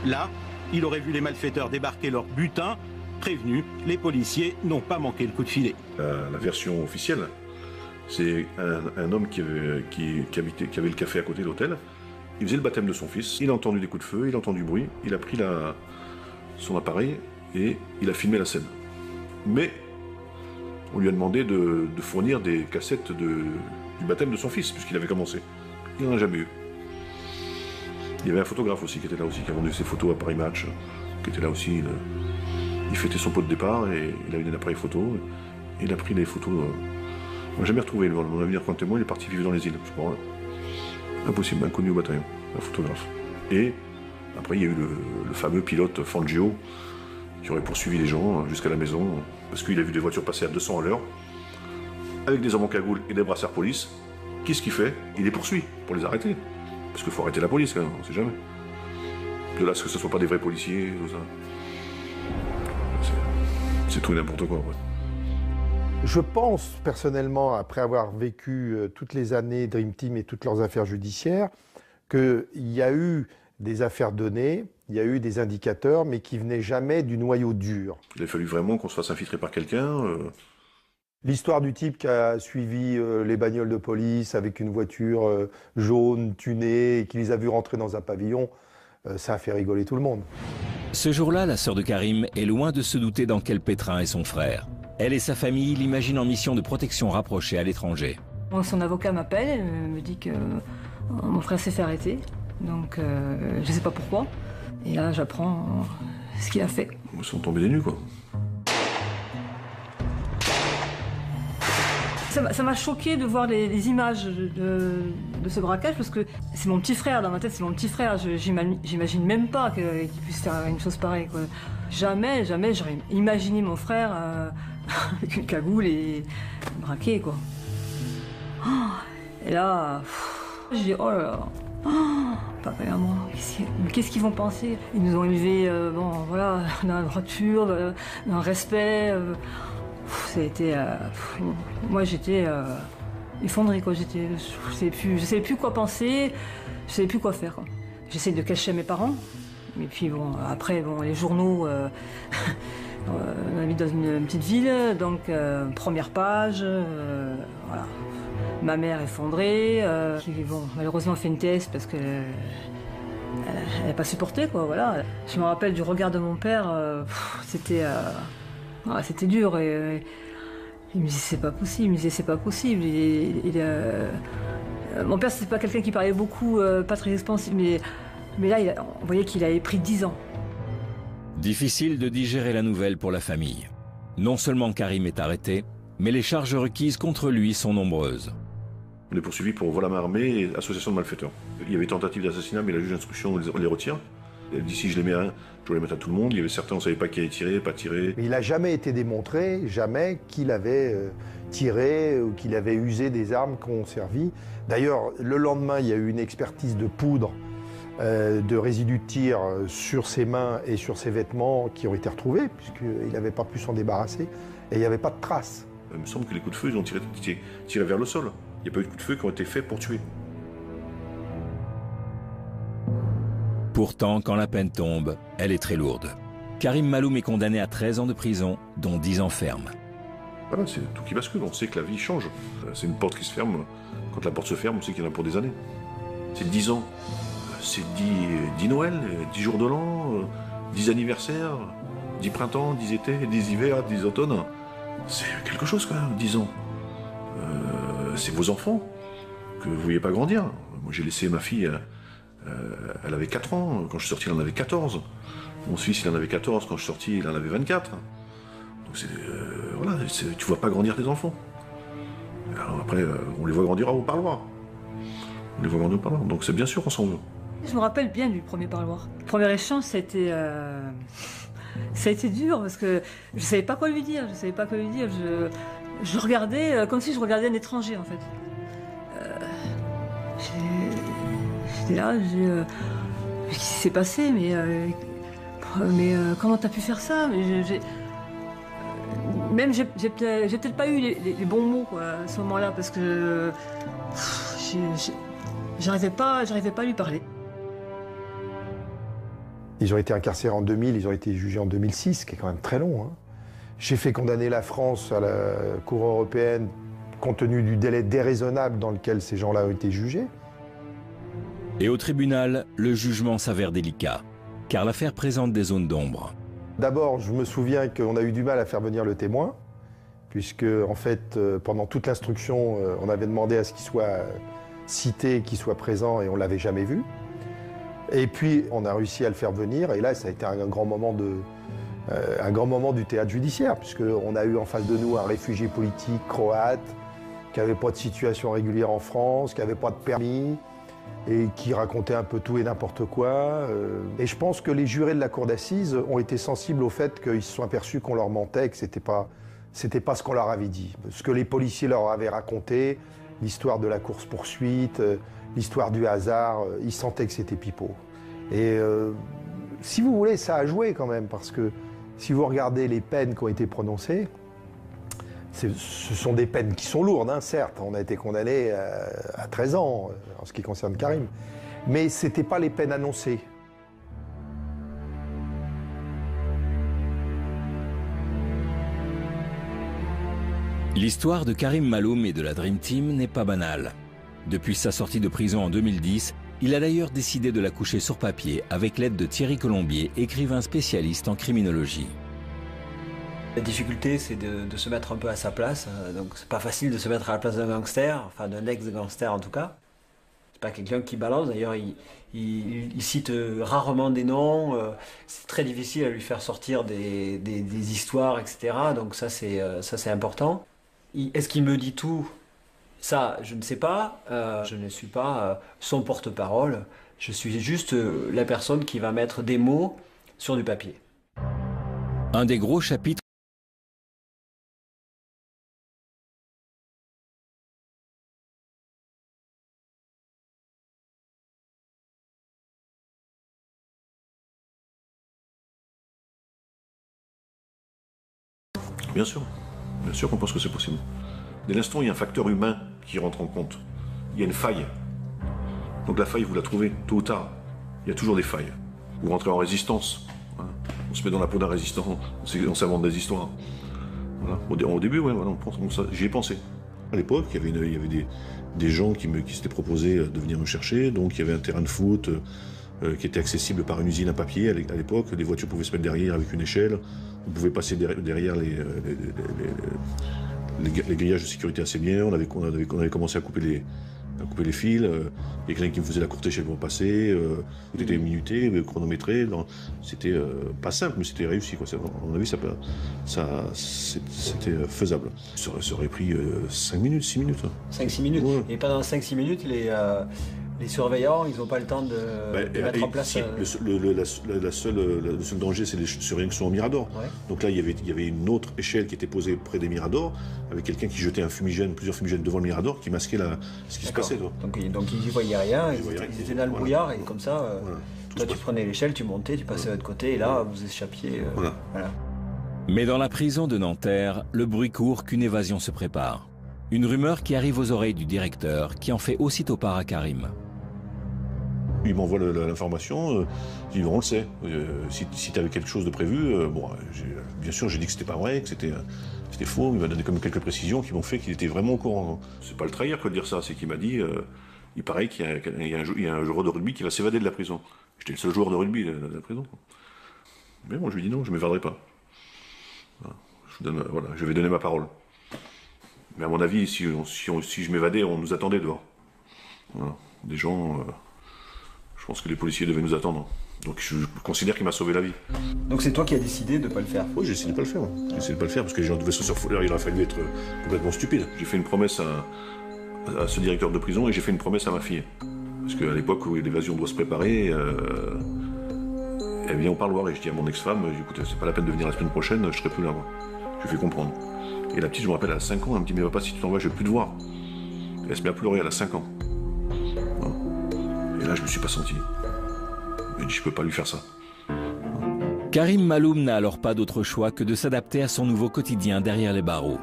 Là, Il aurait vu les malfaiteurs débarquer leur butin. Prévenus, les policiers n'ont pas manqué le coup de filet. La, la version officielle, c'est un, homme habitait- qui avait le café à côté de l'hôtel. Il faisait le baptême de son fils. Il a entendu des coups de feu, il a entendu du bruit. Il a pris la, son appareil et il a filmé la scène. Mais on lui a demandé de, fournir des cassettes du baptême de son fils, puisqu'il avait commencé. Il n'en a jamais eu. Il y avait un photographe aussi qui était là aussi, qui a vendu ses photos à Paris Match, qui était là aussi. Il, fêtait son pot de départ et il a eu un appareil photo. Et il a pris des photos. euh, on l'a jamais retrouvé, lui, mon avenir quand témoin, il est parti vivre dans les îles. Je. Impossible, inconnu au bataillon, un photographe. Et après, il y a eu le, fameux pilote Fangio qui aurait poursuivi les gens jusqu'à la maison parce qu'il a vu des voitures passer à 200 à l'heure avec des hommes en cagoule et des brassards police. Qu'est-ce qu'il fait? Il les poursuit pour les arrêter. Parce qu'il faut arrêter la police quand même, on sait jamais. De là à ce que ce ne soit pas des vrais policiers, tout ça. C'est- tout n'importe quoi. ouais. Je pense personnellement, après avoir vécu euh, toutes les années Dream Team et toutes leurs affaires judiciaires, qu'il y a eu des affaires données, il y a eu des indicateurs, mais qui venaient jamais du noyau dur. Il a fallu vraiment qu'on se fasse infiltrer par quelqu'un. euh, L'histoire du type qui a suivi euh, les bagnoles de police avec une voiture euh, jaune, tunée, et qui les a vus rentrer dans un pavillon, euh, ça a fait rigoler tout le monde. Ce jour-là, la sœur de Karim est loin de se douter dans quel pétrin est son frère. Elle et sa famille l'imaginent en mission de protection rapprochée à l'étranger. Son avocat m'appelle, euh, me dit que euh, mon frère s'est fait arrêter. Donc, euh, je sais pas pourquoi. Et là, j'apprends ce qu'il a fait. Ils sont tombés des nues, quoi. Ça m'a- choqué de voir les, les images de, de ce braquage parce que c'est mon petit frère, dans ma tête, c'est mon petit frère. J'imagine même pas qu'il puisse faire une chose pareille. quoi. Jamais, jamais j'aurais imaginé mon frère euh, (laughs) avec une cagoule et braqué, quoi. Oh, et là, j'ai dit, oh là là. Oh, papa et maman, qu'est-ce qu'ils- vont penser? Ils nous ont élevés, euh, bon, voilà, (laughs) dans la droiture, dans le respect. euh, ça a été, euh, moi j'étais effondrée, quoi. J'étais, je savais plus, je savais plus quoi penser, je savais plus quoi faire. J'essayais de cacher à mes parents, mais puis bon, après, bon, les journaux. (laughs) euh, on habite dans une, petite ville, donc euh, première page, euh, voilà. Ma mère effondrée, qui bon, malheureusement fait une thèse parce que elle n'a pas supporté quoi, voilà. Je me rappelle du regard de mon père, c'était ah, c'était dur et il me disait c'est pas possible, il me disait c'est pas possible. Mon père c'est pas quelqu'un qui parlait beaucoup, pas très expansif, mais mais là on voyait qu'il avait pris 10 ans. Difficile de digérer la nouvelle pour la famille. Non seulement Karim est arrêté, mais les charges requises contre lui sont nombreuses. On est poursuivi pour vol à main armée et association de malfaiteurs. Il y avait tentative d'assassinat, mais la juge d'instruction on les, retire. Si je les mets à un, je les mettre à tout le monde. Il y avait certains, on ne savait pas qui avait tiré, pas tiré. Mais il n'a jamais été démontré, jamais, qu'il avait euh, tiré ou qu'il avait usé des armes qui ont servi. D'ailleurs, le lendemain, il y a eu une expertise de poudre, euh, de résidus de tir euh, sur ses mains et sur ses vêtements qui ont été retrouvés, puisqu'il n'avait pas pu s'en débarrasser, et il n'y avait pas de traces. Il me semble que les coups de feu, ils ont tiré, tiré- tiré vers le sol. Il n'y a pas eu de coups de feu qui ont été faits pour tuer. Pourtant, quand la peine tombe, elle est très lourde. Karim Maloum est condamné à 13 ans de prison, dont 10 ans ferme. Voilà, c'est tout qui bascule. On sait que la vie change. Euh, C'est une porte qui se ferme. Quand la porte se ferme, on sait qu'il y en a pour des années. C'est 10 ans. Euh, C'est 10, 10 Noël, euh, 10 jours de l'an, euh, 10 anniversaires, 10 printemps, 10 étés, 10 hivers, 10 automnes. C'est quelque chose quand même, 10 ans. Euh, c'est vos enfants que vous ne voyez pas grandir. Moi, j'ai laissé ma fille, euh, euh, elle avait 4 ans. Quand je suis sorti, elle en avait 14. Mon fils, il en avait 14. Quand je suis sorti, il en avait 24. Donc c'est, euh, voilà, c'est- tu vois pas grandir tes enfants. Alors après, euh, on les voit grandir au parloir. On les voit grandir au parloir. Donc c'est bien sûr veut. Je me rappelle bien du premier parloir. Le premier échange, ça a été, euh, ça a été dur parce que je savais pas quoi lui dire. Je savais pas quoi lui dire. Je, je regardais euh, comme si je regardais un étranger en fait. Euh, J'étais là, j'ai, qu'est-ce qui s'est passé? Mais, mais comment t'as pu faire ça? Mais j'ai- même j'ai peut-être pas eu les, bons mots à ce moment-là parce que j'arrivais pas, j'arrivais pas à lui parler. Ils ont été incarcérés en 2000, ils ont été jugés en 2006, qui est quand même très long. Hein. J'ai fait condamner la France à la Cour européenne compte tenu du délai déraisonnable dans lequel ces gens-là ont été jugés. Et au tribunal, le jugement s'avère délicat, car l'affaire présente des zones d'ombre. D'abord, je me souviens qu'on a eu du mal à faire venir le témoin, puisque en fait, euh, pendant toute l'instruction, euh, on avait demandé à ce qu'il soit cité, qu'il soit présent, et on l'avait jamais vu. Et puis, on a réussi à le faire venir, et là, ça a été un grand moment de, euh, un grand moment du théâtre judiciaire, puisqu'on a eu en face de nous un réfugié politique croate, qui n'avait pas de situation régulière en France, qui n'avait pas de permis, et qui racontait un peu tout et n'importe quoi. Euh. Et je pense que les jurés de la cour d'assises ont été sensibles au fait qu'ils se sont aperçus qu'on leur mentait, que c'était pas, c'était pas ce qu'on leur avait dit. Ce que les policiers leur avaient raconté, l'histoire de la course-poursuite, euh, l'histoire du hasard, euh, ils sentaient que c'était pipeau. Et si vous voulez, ça a joué quand même, parce que si vous regardez les peines qui ont été prononcées, ce sont des peines qui sont lourdes, hein, certes. On a été condamné euh, à, 13 ans euh, en ce qui concerne Karim. Mais ce n'étaient pas les peines annoncées. L'histoire de Karim Maloum et de la Dream Team n'est pas banale. Depuis sa sortie de prison en 2010, il a d'ailleurs décidé de la coucher sur papier avec l'aide de Thierry Colombier, écrivain spécialiste en criminologie. La difficulté, c'est de, se mettre un peu à sa place. Euh, donc, c'est pas facile de se mettre à la place d'un gangster, enfin d'un ex-gangster en tout cas. C'est pas quelqu'un qui balance. D'ailleurs, il, cite euh, rarement des noms. Euh, c'est très difficile à lui faire sortir des, histoires, etc. Donc ça, c'est important. Est-ce qu'il me dit tout? Ça, je ne sais pas. je ne suis pas son porte-parole. Je suis juste la personne qui va mettre des mots sur du papier. Un des gros chapitres Bien sûr. Bien sûr qu'on pense que c'est possible. Dès l'instant, il y a un facteur humain qui rentre en compte. Il y a une faille. Donc la faille, vous la trouvez tôt ou tard. Il y a toujours des failles. Vous rentrez en résistance. Hein. On se met dans la peau d'un résistant. On s'invente des histoires. Au, début, ouais, j'y ai pensé. À l'époque, il y avait, des, gens qui, s'étaient proposés de venir me chercher. Donc il y avait un terrain de foot euh, qui était accessible par une usine à papier à l'époque. Les voitures pouvaient se mettre derrière avec une échelle. On pouvait passer derrière les, grillages de sécurité assez bien. On avait, on avait, commencé à couper les, à couper les fils. Euh, il y a quelqu'un qui me faisait la courte échelle pour passer. Euh, tout était minuté, chronométré. C'était pas simple, mais c'était réussi. Quoi. À mon avis, ça, ça, c'était faisable. Ça, aurait pris 5 minutes, 6 minutes. 5-6 minutes. Et pendant 5-6 minutes, les les surveillants, ils n'ont pas le temps de, bah, mettre en place. Euh, le, la, seule, le seul danger, c'est les surveillants qui sont au Mirador. Donc là, il y, avait, il y avait une autre échelle qui était posée près des Miradors, avec quelqu'un qui jetait un fumigène, plusieurs fumigènes devant le Mirador, qui masquait la, ce qui se passait. Donc, donc ils n'y voyaient rien, ils, étaient, dans le brouillard, et comme ça, euh, toi, tu prenais l'échelle, tu montais, tu passais de l'autre côté, et là, vous échappiez. Euh, voilà. Mais dans la prison de Nanterre, le bruit court qu'une évasion se prépare. Une rumeur qui arrive aux oreilles du directeur, qui en fait aussitôt part à Karim. Il m'envoie l'information, euh, il dit on le sait. Euh, si, tu avais quelque chose de prévu, euh, bon, bien sûr j'ai dit que c'était pas vrai, que c'était faux, il m'a donné comme quelques précisions qui m'ont fait qu'il était vraiment au courant. C'est pas le trahir que de dire ça, c'est qu'il m'a dit il paraît qu'il y, a un joueur de rugby qui va s'évader de la prison. J'étais le seul joueur de rugby de, la prison. Mais bon, je lui dis non, je m'évaderai pas. Je, vais donner ma parole. Mais à mon avis, si, je m'évadais, on nous attendait dehors. Des gens. Je pense que les policiers devaient nous attendre. Donc je considère qu'il m'a sauvé la vie. Donc c'est toi qui as décidé de ne pas le faire Oui, j'ai décidé de ne pas le faire. J'ai décidé de pas le faire parce que les gens devaient se survoler. Il aurait fallu être complètement stupide. J'ai fait une promesse à, ce directeur de prison et j'ai fait une promesse à ma fille. Parce qu'à l'époque où l'évasion doit se préparer, euh, elle vient au parloir et je dis à mon ex-femme, écoute, c'est pas la peine de venir la semaine prochaine, je serai plus là. Moi. Je lui fais comprendre. Et la petite, je me rappelle, à 5 ans, elle me dit, mais papa, si tu t'en vas, je vais plus te voir. elle se met à pleurer, elle a 5 ans. Et là, je me suis pas senti. Je je peux pas lui faire ça. Karim Maloum n'a alors pas d'autre choix que de s'adapter à son nouveau quotidien derrière les barreaux.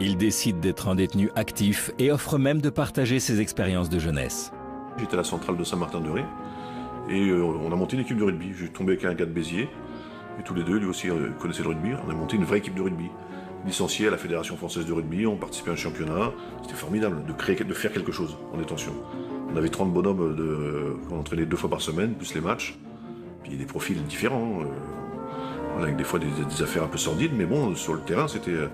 Il décide d'être un détenu actif et offre même de partager ses expériences de jeunesse. J'étais à la centrale de Saint-Martin-de-Ré Et euh, on a monté une équipe de rugby. J'ai tombé avec un gars de Béziers, et tous les deux, lui aussi, euh, connaissait le rugby. On a monté une vraie équipe de rugby. Licencié à la Fédération française de rugby, on participait à un championnat. C'était formidable de, créer, de faire quelque chose en détention. On avait 30 bonhommes de, qu'on entraînait deux fois par semaine, plus les matchs. Puis des profils différents. euh, avec des fois des, affaires un peu sordides, mais bon, sur le terrain, c'était. euh,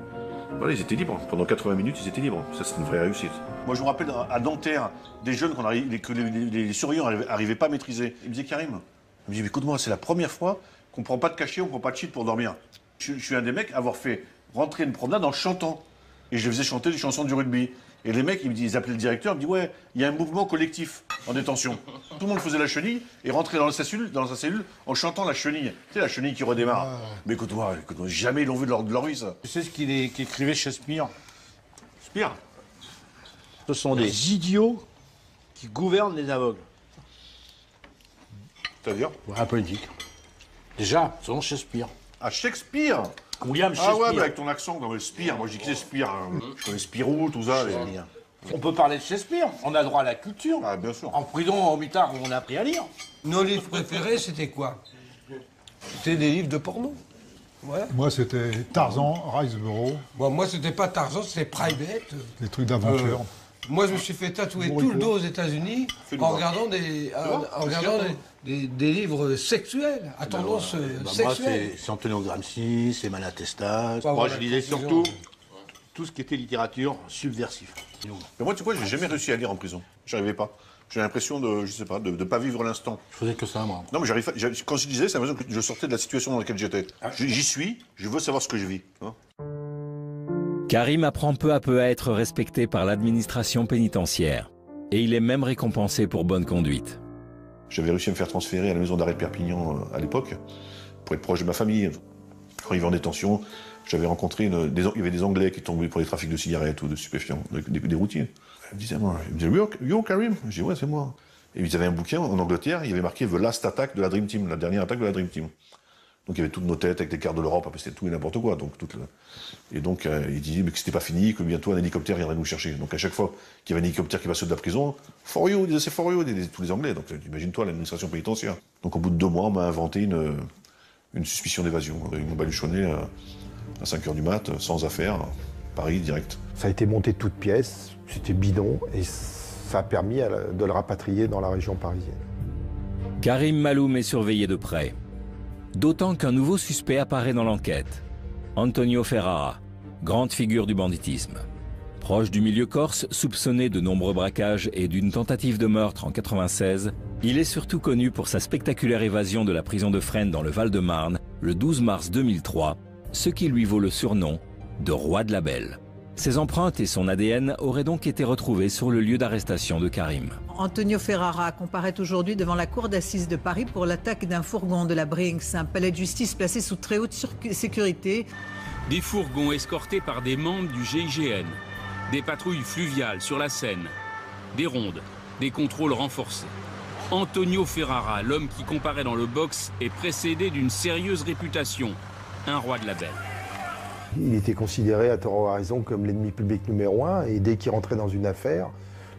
voilà, ils étaient libres. Pendant 80 minutes, ils étaient libres. Ça, c'est une vraie réussite. Moi, je me rappelle à Nanterre, des jeunes que les, surveillants n'arrivaient pas à maîtriser. Ils me disaient Karim, il me écoute-moi, c'est la première fois qu'on prend pas de cachet, on prend pas de shit pour dormir. Je, je suis un des mecs à avoir fait rentrer une promenade en chantant. Et je faisais chanter des chansons du rugby. Et les mecs, ils me disent, ils appelaient le directeur, ils me disent, ouais, il y a un mouvement collectif en détention. Tout le monde faisait la chenille et rentrait dans sa cellule, dans sa cellule en chantant la chenille. Tu sais, la chenille qui redémarre. Mais écoute-moi, jamais ils l'ont vu de leur, de leur vie, ça. Tu sais ce qu'il qu'écrivait Shakespeare? Spire Ce sont des idiots qui gouvernent les aveugles. C'est-à-dire Voilà, politique. Déjà, selon Shakespeare. À Shakespeare? William Ah Shakespeare. ouais, mais avec ton accent, dans le Spire. Moi, je dis que c'est Spire. hein. Je connais Spirou, tout ça. les- On peut parler de Shakespeare, on a droit à la culture. Ah, bien sûr. En prison, au mitard, on a appris à lire. Nos livres préférés, c'était quoi? C'était des livres de porno. Voilà. Moi, c'était Tarzan, Riceboro, Bon, moi, c'était pas Tarzan, c'était Private. des trucs d'aventure. Euh, moi, je me suis fait tatouer tout le dos aux États-Unis Fais-le en regardant des, en, en regardant des, des- des livres sexuels, à tendance euh, Bah, moi, sexuelle. c'est c'est Antonio Gramsci, c'est Malatesta. Moi, voilà, je lisais surtout tout ce qui était littérature subversive. Mais moi, tu quoi, j'ai jamais réussi à lire en prison. J'arrivais pas. J'ai l'impression de, je sais pas, de ne pas vivre l'instant. Je faisais que ça, moi. Non, mais j'arrive Quand je disais, c'est l'impression que je sortais de la situation dans laquelle j'étais. J- J'y suis, je veux savoir ce que je vis. vois. Karim apprend peu à peu à être respecté par l'administration pénitentiaire. Et il est même récompensé pour bonne conduite. J'avais réussi à me faire transférer à la maison d'arrêt de Perpignan euh, à l'époque, pour être proche de ma famille. Quand il en détention, j'avais rencontré, une- des, il y avait des Anglais qui tombaient pour les trafics de cigarettes ou de stupéfiants, des, des routiers. Ils me disaient, moi, ils me disaient, yo, yo, Karim? Je dis, ouais, c'est moi. Et ils avaient un bouquin en Angleterre, il y avait marqué The Last Attack de la Dream Team, la dernière attaque de la Dream Team. Donc il y avait toutes nos têtes avec les cartes de l'Europe, c'était tout et n'importe quoi. Donc, toute la- Et donc euh, il disait mais que c'était pas fini, que bientôt un hélicoptère viendrait nous chercher. Donc à chaque fois qu'il y avait un hélicoptère qui passait de la prison, for you, il disait c'est for you, des- tous les Anglais. Donc imagine-toi l'administration pénitentiaire. Donc au bout de deux mois, on m'a inventé une, une suspicion d'évasion. Ils m'ont baluchonné à, à 5 h du mat, sans affaire, Paris direct. Ça a été monté de toutes pièces, c'était bidon, et ça a permis de le rapatrier dans la région parisienne. Karim Maloum est surveillé de près. D'autant qu'un nouveau suspect apparaît dans l'enquête. Antonio Ferrara, grande figure du banditisme. Proche du milieu corse, soupçonné de nombreux braquages et d'une tentative de meurtre en 96, il est surtout connu pour sa spectaculaire évasion de la prison de Fresnes dans le Val-de-Marne le 12 mars 2003, ce qui lui vaut le surnom de roi de la belle. Ses empreintes et son ADN auraient donc été retrouvés sur le lieu d'arrestation de Karim. Antonio Ferrara comparaît aujourd'hui devant la cour d'assises de Paris pour l'attaque d'un fourgon de la Brinks, un palais de justice placé sous très haute sécurité. Des fourgons escortés par des membres du GIGN, des patrouilles fluviales sur la Seine, des rondes, des contrôles renforcés. Antonio Ferrara, l'homme qui comparaît dans le box, est précédé d'une sérieuse réputation, un roi de la belle. Il était considéré à tort ou raison comme l'ennemi public numéro un, et dès qu'il rentrait dans une affaire,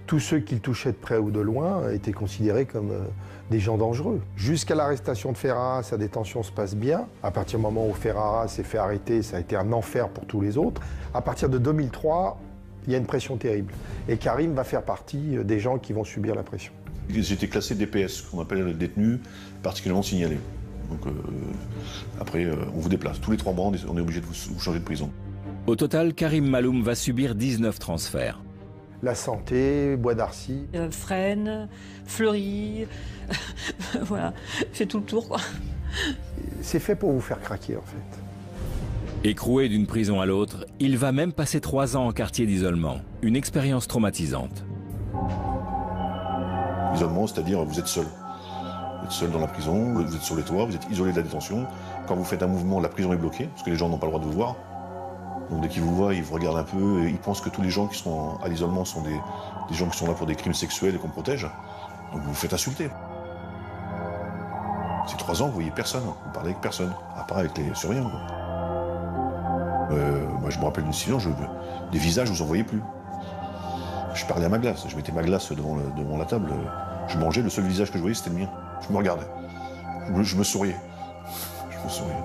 tous ceux qu'il touchait de près ou de loin étaient considérés comme euh, des gens dangereux. Jusqu'à l'arrestation de Ferrara, sa détention se passe bien. À partir du moment où Ferrara s'est fait arrêter, ça a été un enfer pour tous les autres. À partir de 2003, il y a une pression terrible. Et Karim va faire partie euh, des gens qui vont subir la pression. J'étais classé DPS, qu'on appelle détenu particulièrement signalé. Donc euh, après, euh, on vous déplace. Tous les trois mois, on est, on est obligé de vous, vous changer de prison. Au total, Karim Maloum va subir 19 transferts. La santé, Bois d'Arcy. Euh, Fresnes, Fleury, (laughs) voilà, fait tout le tour quoi. C'est fait pour vous faire craquer en fait. Écroué d'une prison à l'autre, il va même passer trois ans en quartier d'isolement. Une expérience traumatisante. Isolement, c'est-à-dire vous êtes seul. Seul dans la prison, vous êtes sur les toits, vous êtes isolé de la détention. Quand vous faites un mouvement, la prison est bloquée, parce que les gens n'ont pas le droit de vous voir. Donc dès qu'ils vous voient, ils vous regardent un peu et ils pensent que tous les gens qui sont à l'isolement sont des, gens qui sont là pour des crimes sexuels et qu'on protège. Donc vous vous faites insulter. Ces trois ans, vous voyez personne, vous parlez avec personne, à part avec les surveillants. Euh, moi, je me rappelle d'une situation, je, des visages, vous en voyez plus. Je parlais à ma glace, je mettais ma glace devant la table, je mangeais, le seul visage que je voyais, c'était le mien. Je me regardais. Je me, je me souriais. Je me souriais.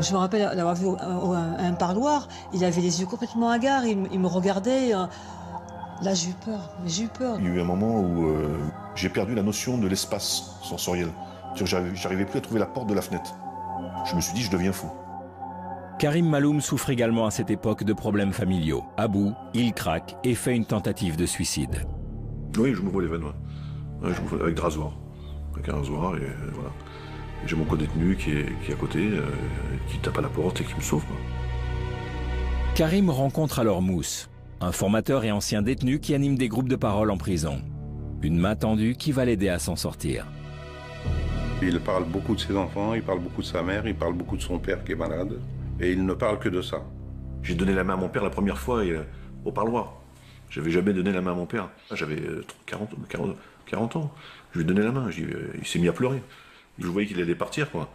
Je me rappelle d'avoir vu un, un parloir, il avait les yeux complètement hagards, il, il me regardait. euh, Là, j'ai eu peur, mais j'ai eu peur. Il y a eu un moment où euh, j'ai perdu la notion de l'espace sensoriel. J'arrivais- plus à trouver la porte de la fenêtre. Je me suis dit, je deviens fou. Karim Maloum souffre également à cette époque de problèmes familiaux. À bout, il craque et fait une tentative de suicide. Oui, je. Ouais, je m'ouvre avec des rasoirs. Avec un rasoir, et euh, voilà. J'ai mon co-détenu qui est, qui est à côté, euh, qui tape à la porte et qui me sauve. quoi. Karim rencontre alors Mousse, un formateur et ancien détenu qui anime des groupes de parole en prison. Une main tendue qui va l'aider à s'en sortir. Il parle beaucoup de ses enfants, il parle beaucoup de sa mère, il parle beaucoup de son père qui est malade. Et il ne parle que de ça. J'ai donné la main à mon père la première fois et, euh, au parloir. J'avais jamais donné la main à mon père. J'avais euh, 40, 40, 40 ans. Je lui ai donné la main. Euh, il s'est mis à pleurer. Je voyais qu'il allait partir, quoi.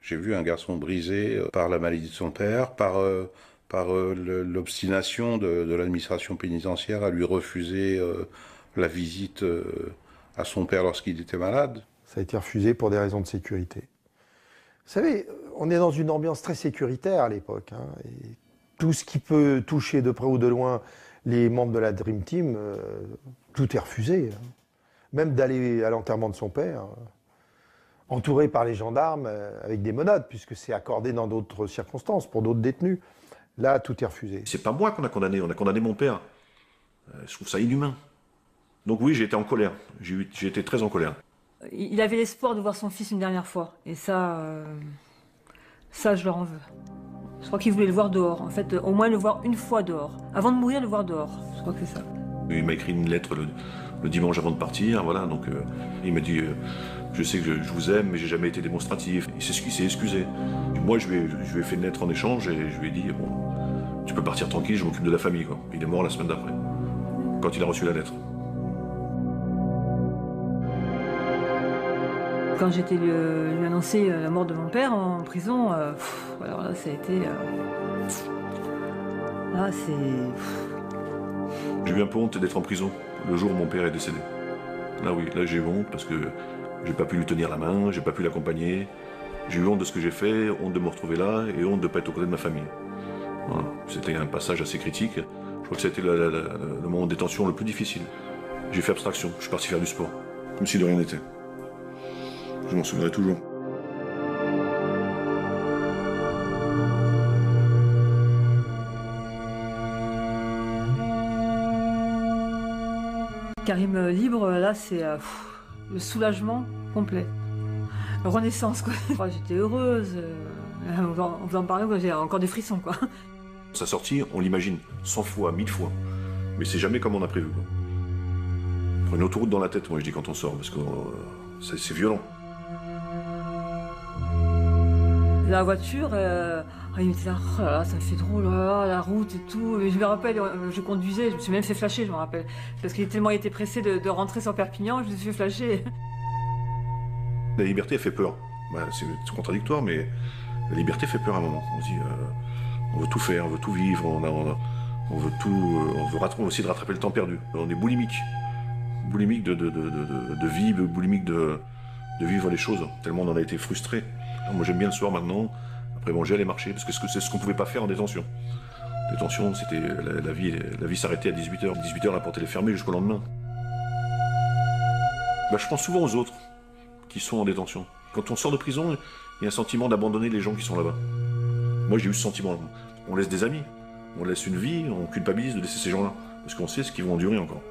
J'ai vu un garçon brisé euh, par la maladie de son père, par, euh, par euh, l'obstination de, de l'administration pénitentiaire à lui refuser euh, la visite euh, à son père lorsqu'il était malade. Ça a été refusé pour des raisons de sécurité. Vous savez, on est dans une ambiance très sécuritaire à l'époque. hein, et tout ce qui peut toucher de près ou de loin les membres de la Dream Team, euh, tout est refusé. hein. Même d'aller à l'enterrement de son père, euh, entouré par les gendarmes euh, avec des menottes, puisque c'est accordé dans d'autres circonstances, pour d'autres détenus. Là, tout est refusé. C'est pas moi qu'on a condamné, on a condamné mon père. Euh, je trouve ça inhumain. Donc oui, j'ai été en colère. J'ai eu- j'ai été très en colère. Il avait l'espoir de voir son fils une dernière fois. Et ça, euh, ça, je leur en veux. Je crois qu'il voulait le voir dehors. En fait, au moins le voir une fois dehors. Avant de mourir, le voir dehors. Je crois que c'est ça. Il m'a écrit une lettre le, dimanche avant de partir, voilà. Donc euh, il m'a dit, euh, je sais que je, vous aime, mais j'ai jamais été démonstratif. Il s'est excusé. Moi, je lui, ai, fait une lettre en échange et je lui ai dit, bon, tu peux partir tranquille, je m'occupe de la famille. Il est mort la semaine d'après, quand il a reçu la lettre. Quand j'étais lui, lui annoncer euh, la mort de mon père en prison, euh, alors là, ça a été. euh, Là, c'est. J'ai eu un honte d'être en prison le jour où mon père est décédé. Là oui, là j'ai eu honte parce que j'ai pas pu lui tenir la main, j'ai pas pu l'accompagner. J'ai eu honte de ce que j'ai fait, honte de me retrouver là et honte de pas être aux côtés de ma famille. Voilà. C'était un passage assez critique. Je crois que c'était le moment de détention le plus difficile. J'ai fait abstraction, je suis parti faire du sport, comme si de rien n'était. Je m'en souviendrai toujours. Karim euh, libre, là, c'est euh, le soulagement complet. Renaissance, quoi. Enfin, (laughs) J'étais heureuse. euh, on, on va en parler, j'ai encore des frissons, quoi. (laughs) Sa sortie, on l'imagine 100 fois, 1000 fois. Mais c'est jamais comme on a prévu. Quoi. Une autoroute dans la tête, moi je dis quand on sort, parce que euh, c'est violent. La voiture, euh, il me oh là ça fait drôle, la route et tout. Je me rappelle, euh, je conduisais, je me suis même fait flasher, je me rappelle. Parce qu'il a tellement été pressé de, de rentrer sur Perpignan, je me suis fait flasher. (laughs) La liberté fait peur. Bah, c'est contradictoire, mais la liberté fait peur à un moment. On se dit, euh, on veut tout faire, on veut tout vivre, on, a- on veut tout, euh, on veut essayer de rattraper le temps perdu. On est boulimique, boulimique de, de, de, vie, boulimique de, de vivre les choses. Tellement on en a été frustré. Moi j'aime bien le soir maintenant, après manger, aller marcher, parce que c'est ce qu'on pouvait pas faire en détention. Détention, c'était la, la vie, la vie s'arrêtait à 18h. 18h, la porte elle est fermée jusqu'au lendemain. Bah, je pense souvent aux autres qui sont en détention. Quand on sort de prison, il y a un sentiment d'abandonner les gens qui sont là-bas. Moi, j'ai eu ce sentiment. On laisse des amis, on laisse une vie, on culpabilise de laisser ces gens-là, parce qu'on sait ce qu'ils vont endurer encore.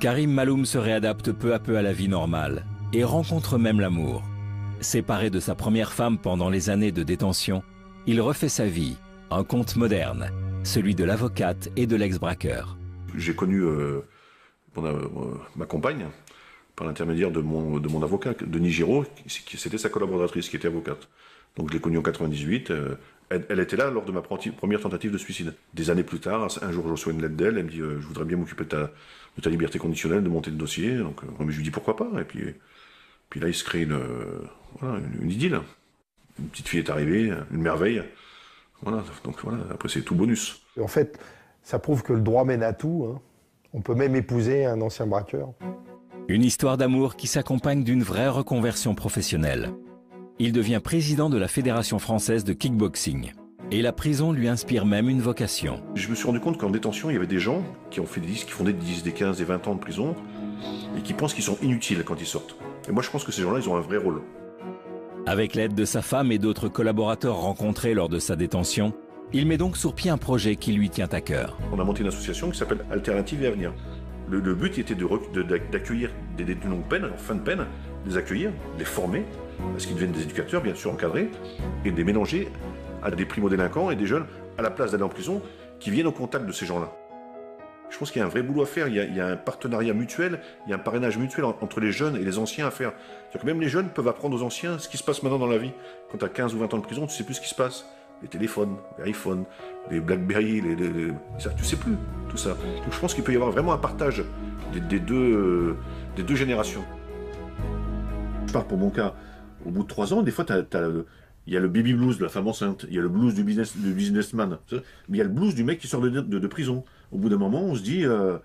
Karim Maloum se réadapte peu à peu à la vie normale et rencontre même l'amour. Séparé de sa première femme pendant les années de détention, il refait sa vie, un conte moderne, celui de l'avocate et de l'ex-braqueur. J'ai connu euh, euh, ma compagne par l'intermédiaire de mon, avocat, Denis Giraud, qui, c'était sa collaboratrice qui était avocate. Donc je l'ai connue en 98. euh, elle, était là lors de ma première tentative de suicide. Des années plus tard, un jour je reçois une lettre d'elle, elle me dit Je voudrais bien m'occuper de ta, liberté conditionnelle, de monter le dossier. Donc je lui dis pourquoi pas? Et puis, là, il se crée une, voilà, une, une idylle. Une petite fille est arrivée, une merveille. Voilà, donc voilà, après c'est tout bonus. En fait, ça prouve que le droit mène à tout. hein. On peut même épouser un ancien braqueur. Une histoire d'amour qui s'accompagne d'une vraie reconversion professionnelle. Il devient président de la Fédération française de kickboxing. Et la prison lui inspire même une vocation. Je me suis rendu compte qu'en détention, il y avait des gens qui ont fait des 10, qui font des 10, des 15, des 20 ans de prison et qui pensent qu'ils sont inutiles quand ils sortent. Et moi, je pense que ces gens-là, ils ont un vrai rôle. Avec l'aide de sa femme et d'autres collaborateurs rencontrés lors de sa détention, il met donc sur pied un projet qui lui tient à cœur. On a monté une association qui s'appelle Alternative et Avenir. Le, but était d'accueillir de, des détenus longue peine, en fin de peine, les accueillir, les former, parce qu'ils deviennent des éducateurs, bien sûr encadrés, et de les mélanger à des primo-délinquants et des jeunes, à la place d'aller en prison, qui viennent au contact de ces gens-là. Je pense qu'il y a un vrai boulot à faire, il y, a, un partenariat mutuel, il y a un parrainage mutuel entre les jeunes et les anciens à faire. Que même les jeunes peuvent apprendre aux anciens ce qui se passe maintenant dans la vie. Quand tu as 15 ou 20 ans de prison, tu sais plus ce qui se passe. Les téléphones, les iPhones, les Blackberry, les, les, ça, tu sais plus tout ça. Donc je pense qu'il peut y avoir vraiment un partage des, euh, deux générations. Je parle pour mon cas, au bout de 3 ans, des fois, il y a le baby blues de la femme enceinte, il y a le blues du, business, du businessman, mais il y a le blues du mec qui sort de prison. Au bout d'un moment, on se dit, euh,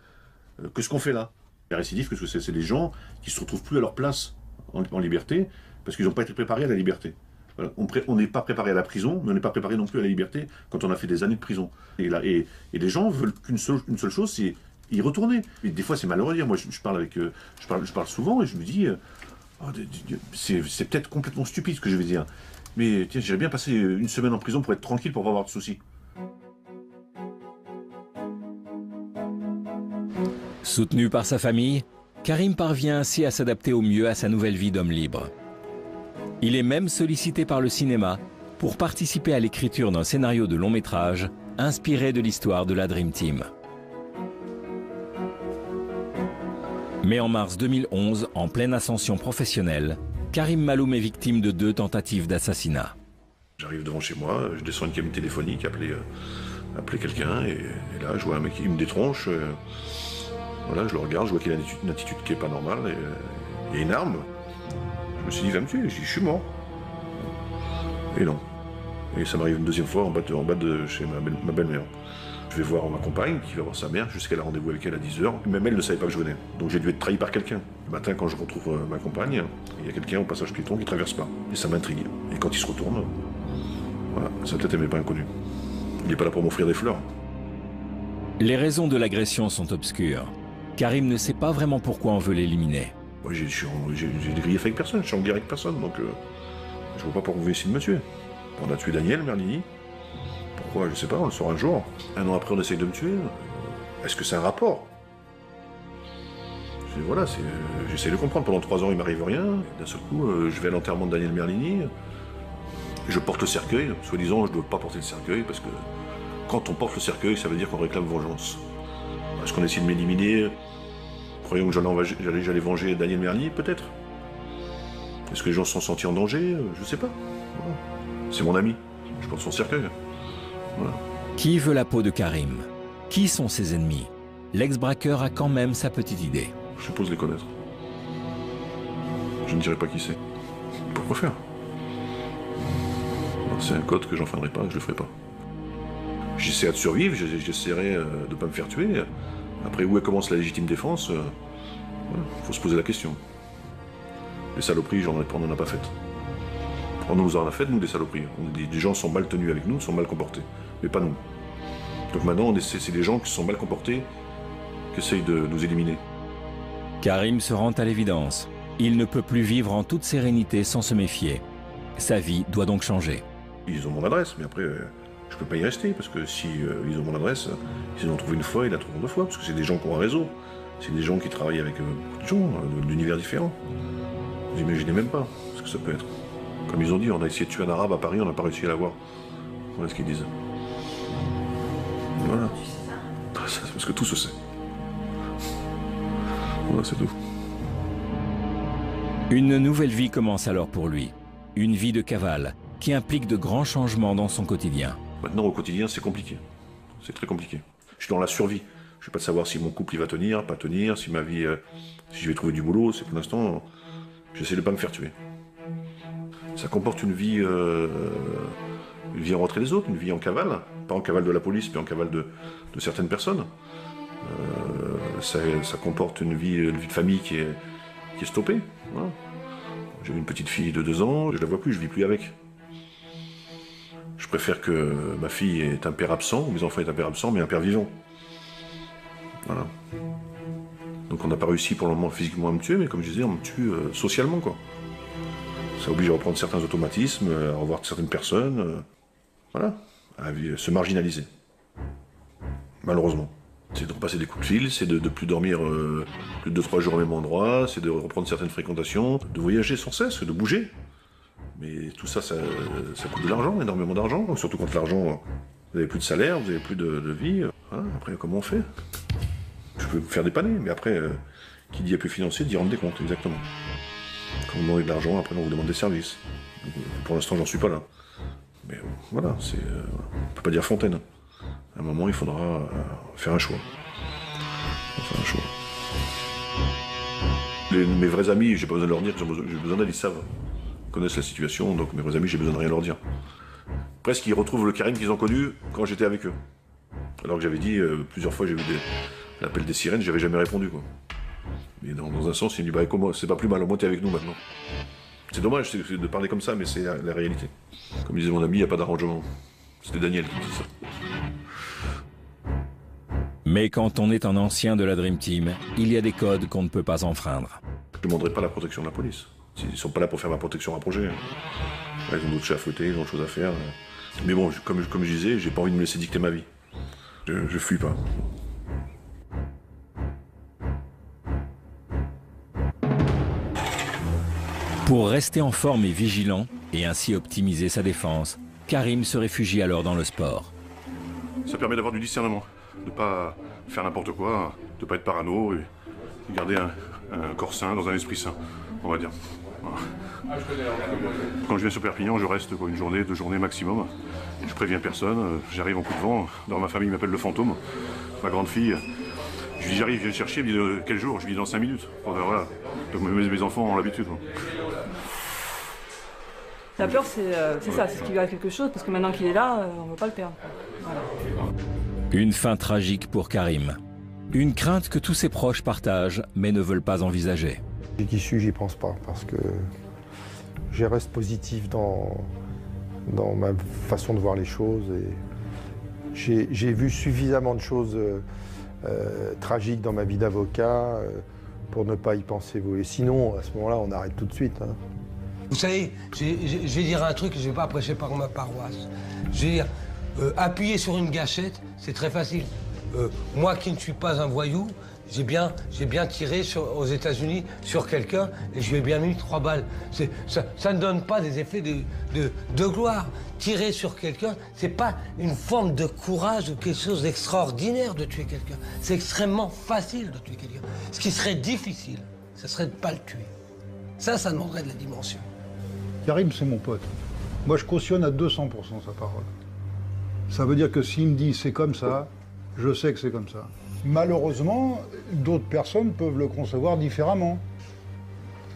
qu'est-ce qu'on fait là? Récidives, qu'est-ce que c'est? Des gens qui se retrouvent plus à leur place en, liberté, parce qu'ils n'ont pas été préparés à la liberté. On n'est pas préparé à la prison, mais on n'est pas préparé non plus à la liberté quand on a fait des années de prison. Et, là, et, les gens veulent qu'une seule, une seule chose, c'est y retourner. Et des fois, c'est malheureux. Moi, je, je, parle avec, euh, je, parle, je parle souvent et je me dis, euh, oh, c'est peut-être complètement stupide ce que je vais dire. Mais tiens, j'aimerais bien passer une semaine en prison pour être tranquille, pour pas avoir de soucis. Soutenu par sa famille, Karim parvient ainsi à s'adapter au mieux à sa nouvelle vie d'homme libre. Il est même sollicité par le cinéma pour participer à l'écriture d'un scénario de long métrage inspiré de l'histoire de la Dream Team. Mais en mars 2011, en pleine ascension professionnelle, Karim Maloum est victime de deux tentatives d'assassinat. J'arrive devant chez moi, je descends une cabine téléphonique, appeler, euh, quelqu'un, et, et, là je vois un mec qui me détronche. Euh, je le regarde, je vois qu'il a une attitude, qui est pas normale, et, et une arme. Je me suis dit, va me tuer, je suis mort. Et non. Et ça m'arrive une deuxième fois en bas de, chez ma, belle, ma belle-mère. Je vais voir ma compagne, qui va voir sa mère, jusqu'à la rendez-vous avec elle à 10h. Même elle ne savait pas que je venais. Donc j'ai dû être trahi par quelqu'un. Le matin, quand je retrouve euh, ma compagne, il y a quelqu'un au passage piéton qui traverse pas. Et ça m'intrigue. Et quand il se retourne, voilà, tête n'est pas inconnue. Il n'est pas là pour m'offrir des fleurs. Les raisons de l'agression sont obscures. Karim ne sait pas vraiment pourquoi on veut l'éliminer. Moi, j'ai des griefs avec personne, je suis en guerre avec personne, donc euh, je vois pas pourquoi vous essayer de me tuer. On a tué Daniel Merlini, pourquoi Je sais pas, on le saura un jour. Un an après, on essaye de me tuer. Est-ce que c'est un rapport? Voilà, j'essaie de comprendre. Pendant trois ans, il m'arrive rien. D'un seul coup, euh, je vais à l'enterrement de Daniel Merlini. Je porte le cercueil. Soi-disant, je ne dois pas porter le cercueil parce que quand on porte le cercueil, ça veut dire qu'on réclame vengeance. Est-ce qu'on essaie de m'éliminer? Croyons que j'allais venger Daniel Merlini Peut-être. Est-ce que les gens se sont sentis en danger? Je sais pas. Voilà. C'est mon ami. Je porte son cercueil. Voilà. Qui veut la peau de Karim? Qui sont ses ennemis? L'ex-braqueur a quand même sa petite idée. Je suppose les connaître. Je ne dirai pas qui c'est. Pourquoi faire? C'est un code que j'enfreinerai pas, je le ferai pas. J'essaierai de survivre, j'essaierai de ne pas me faire tuer. Après, où commence la légitime défense Il voilà, faut se poser la question. Les saloperies, on n'en a pas faites. On nous en a fait, nous, des saloperies. Des, des, gens sont mal tenus avec nous, sont mal comportés. Mais pas nous. Donc maintenant, c'est des gens qui sont mal comportés qui essayent de nous éliminer. Karim se rend à l'évidence. Il ne peut plus vivre en toute sérénité sans se méfier. Sa vie doit donc changer. Ils ont mon adresse, mais après, euh, je peux pas y rester, parce que si euh, ils ont mon adresse, s'ils l'ont trouvé une fois, ils la trouveront deux fois, parce que c'est des gens qui ont un réseau. C'est des gens qui travaillent avec euh, beaucoup de gens, euh, d'univers différents. Vous imaginez même pas ce que ça peut être. Comme ils ont dit, on a essayé de tuer un arabe à Paris, on n'a pas réussi à l'avoir. Voilà ce qu'ils disent. Voilà. (laughs) Parce que tout se sait. Voilà, c'est tout. Une nouvelle vie commence alors pour lui. Une vie de cavale qui implique de grands changements dans son quotidien. Maintenant, au quotidien, c'est compliqué. C'est très compliqué. Je suis dans la survie. Je ne vais pas savoir si mon couple va tenir, pas tenir, si ma vie, euh, si je vais trouver du boulot. C'est pour l'instant, j'essaie de ne pas me faire tuer. Ça comporte une vie, euh, une vie en retrait des autres, une vie en cavale, pas en cavale de la police, mais en cavale de, certaines personnes. Euh, ça, comporte une vie, une vie de famille qui est, qui est stoppé. Voilà. J'ai une petite fille de deux ans, je la vois plus, je vis plus avec. Je préfère que ma fille ait un père absent, ou mes enfants aient un père absent, mais un père vivant. Voilà. Donc on n'a pas réussi pour le moment physiquement à me tuer, mais comme je disais, on me tue euh, socialement, quoi. Ça oblige à reprendre certains automatismes, à revoir certaines personnes, euh, voilà, à se marginaliser. Malheureusement. C'est de repasser des coups de fil, c'est de ne plus dormir euh, plus de 2-3 jours au même endroit, c'est de reprendre certaines fréquentations, de voyager sans cesse, de bouger. Mais tout ça, ça, coûte de l'argent, énormément d'argent. Surtout quand l'argent, vous n'avez plus de salaire, vous n'avez plus de, vie. après, comment on fait? Je peux me faire dépanner, mais après, euh, qui dit appui financier dit rendre des comptes, exactement. Quand vous demandez de l'argent, après, on vous demande des services. pour l'instant, j'en suis pas là. Mais voilà, c'est, euh, on peut pas dire fontaine. À un moment, il faudra euh, faire un choix. Faire un choix. mes vrais amis, j'ai pas besoin de leur dire j'ai besoin d'aide, ils savent. Ils connaissent la situation, donc mes vrais amis, j'ai besoin de rien leur dire. Presque, ils retrouvent le Karim qu'ils ont connu quand j'étais avec eux. Alors que j'avais dit, euh, plusieurs fois, j'ai vu l'appel des sirènes, j'avais jamais répondu, quoi. Mais dans, un sens, il me dit, bah, c'est pas plus mal, au moins t'es avec nous maintenant. C'est dommage de parler comme ça, mais c'est la réalité. Comme disait mon ami, il n'y a pas d'arrangement. C'était Daniel qui dit ça. Mais quand on est un ancien de la Dream Team, il y a des codes qu'on ne peut pas enfreindre. Je ne demanderai pas la protection de la police. Ils ne sont pas là pour faire ma protection à projet. Ils ont d'autres chats à fouetter, ils ont d'autres choses à faire. Mais bon, comme, comme je disais, j'ai pas envie de me laisser dicter ma vie. Je, ne fuis pas. Pour rester en forme et vigilant, et ainsi optimiser sa défense, Karim se réfugie alors dans le sport. Ça permet d'avoir du discernement de pas faire n'importe quoi, de pas être parano et de garder un, corps sain dans un esprit sain, on va dire. Quand je viens sur Perpignan, je reste une journée, deux journées maximum. Et je préviens personne, j'arrive en coup de vent. Dans ma famille, ils m'appellent le fantôme. Ma grande fille, je lui dis j'arrive, je viens le chercher, elle me dit euh, quel jour? Je lui dis dans cinq minutes. voilà. Donc mes, mes enfants ont l'habitude. La peur, euh, c'est ça, c'est ce qui va à quelque chose, parce que maintenant qu'il est là, euh, on ne veut pas le perdre. Une fin tragique pour Karim. Une crainte que tous ses proches partagent, mais ne veulent pas envisager. Qui suis j'y pense pas, parce que je reste positif dans, dans ma façon de voir les choses. Et j'ai vu suffisamment de choses euh, euh, tragiques dans ma vie d'avocat euh, pour ne pas y penser. Et sinon, à ce moment-là, on arrête tout de suite. Hein. Vous savez, je vais dire un truc, je ne pas prêcher par ma paroisse. Je appuyer sur une gâchette, c'est très facile. Moi qui ne suis pas un voyou, j'ai bien, bien tiré aux États-Unis sur quelqu'un et je lui ai bien mis trois balles. Ça, ne donne pas des effets de, gloire. Tirer sur quelqu'un, c'est pas une forme de courage ou quelque chose d'extraordinaire de tuer quelqu'un. C'est extrêmement facile de tuer quelqu'un. Ce qui serait difficile, ce serait de ne pas le tuer. Ça, ça demanderait de la dimension. Karim, c'est mon pote. Moi, je cautionne à 200% sa parole. Ça veut dire que s'il me dit c'est comme ça, je sais que c'est comme ça. Malheureusement, d'autres personnes peuvent le concevoir différemment.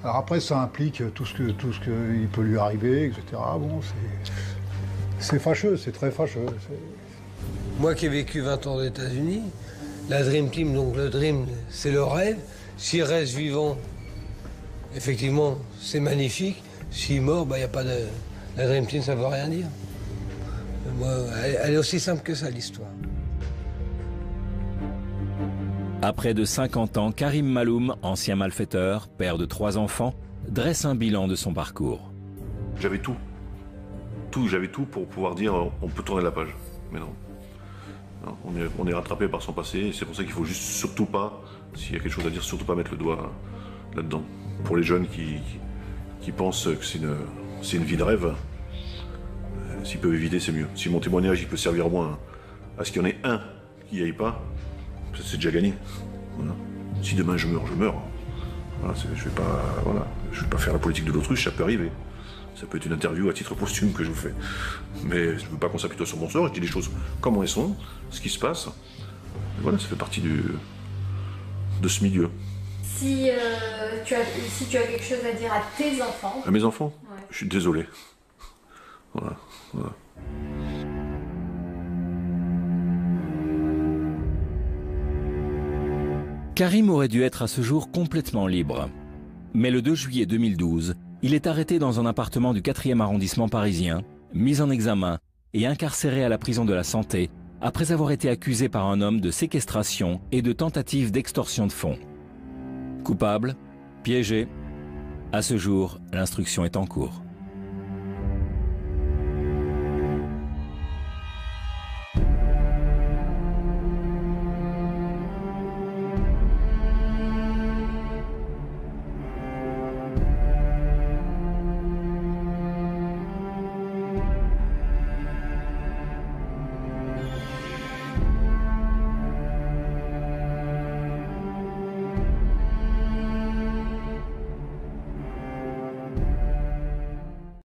Alors après, ça implique tout ce que qu'il peut lui arriver, etc. Bon, c'est fâcheux, c'est très fâcheux. Moi qui ai vécu 20 ans aux États-Unis, la Dream Team, donc le Dream, c'est le rêve. S'il reste vivant, effectivement, c'est magnifique. S'il est mort, il bah, n'y a pas de. La Dream Team, ça ne veut rien dire elle est aussi simple que ça, l'histoire. Après de 50 ans, Karim Maloum, ancien malfaiteur, père de trois enfants, dresse un bilan de son parcours. J'avais tout. Tout, j'avais tout pour pouvoir dire on peut tourner la page. Mais non. on, est, rattrapé par son passé, c'est pour ça qu'il faut juste surtout pas, s'il y a quelque chose à dire, surtout pas mettre le doigt là-dedans. Pour les jeunes qui, pensent que c'est une, vie de rêve, S'ils peuvent éviter, c'est mieux. Si mon témoignage il peut servir au moins à ce qu'il y en ait un qui n'y aille pas, c'est déjà gagné. Si demain je meurs, je meurs. je ne vais, pas, voilà, je vais pas faire la politique de l'autruche, ça peut arriver. Ça peut être une interview à titre posthume que je vous fais. Mais je ne veux pas qu'on s'appuie sur mon sort, je dis les choses comme elles sont, ce qui se passe. voilà, ça fait partie du, de ce milieu. Si, euh, tu as, si tu as quelque chose à dire à tes enfants. À mes enfants? Je suis désolé. Voilà. Karim aurait dû être à ce jour complètement libre. Mais le 2 juillet 2012, il est arrêté dans un appartement du 4e arrondissement parisien, mis en examen et incarcéré à la prison de la Santé après avoir été accusé par un homme de séquestration et de tentative d'extorsion de fonds. Coupable Piégé À ce jour, l'instruction est en cours.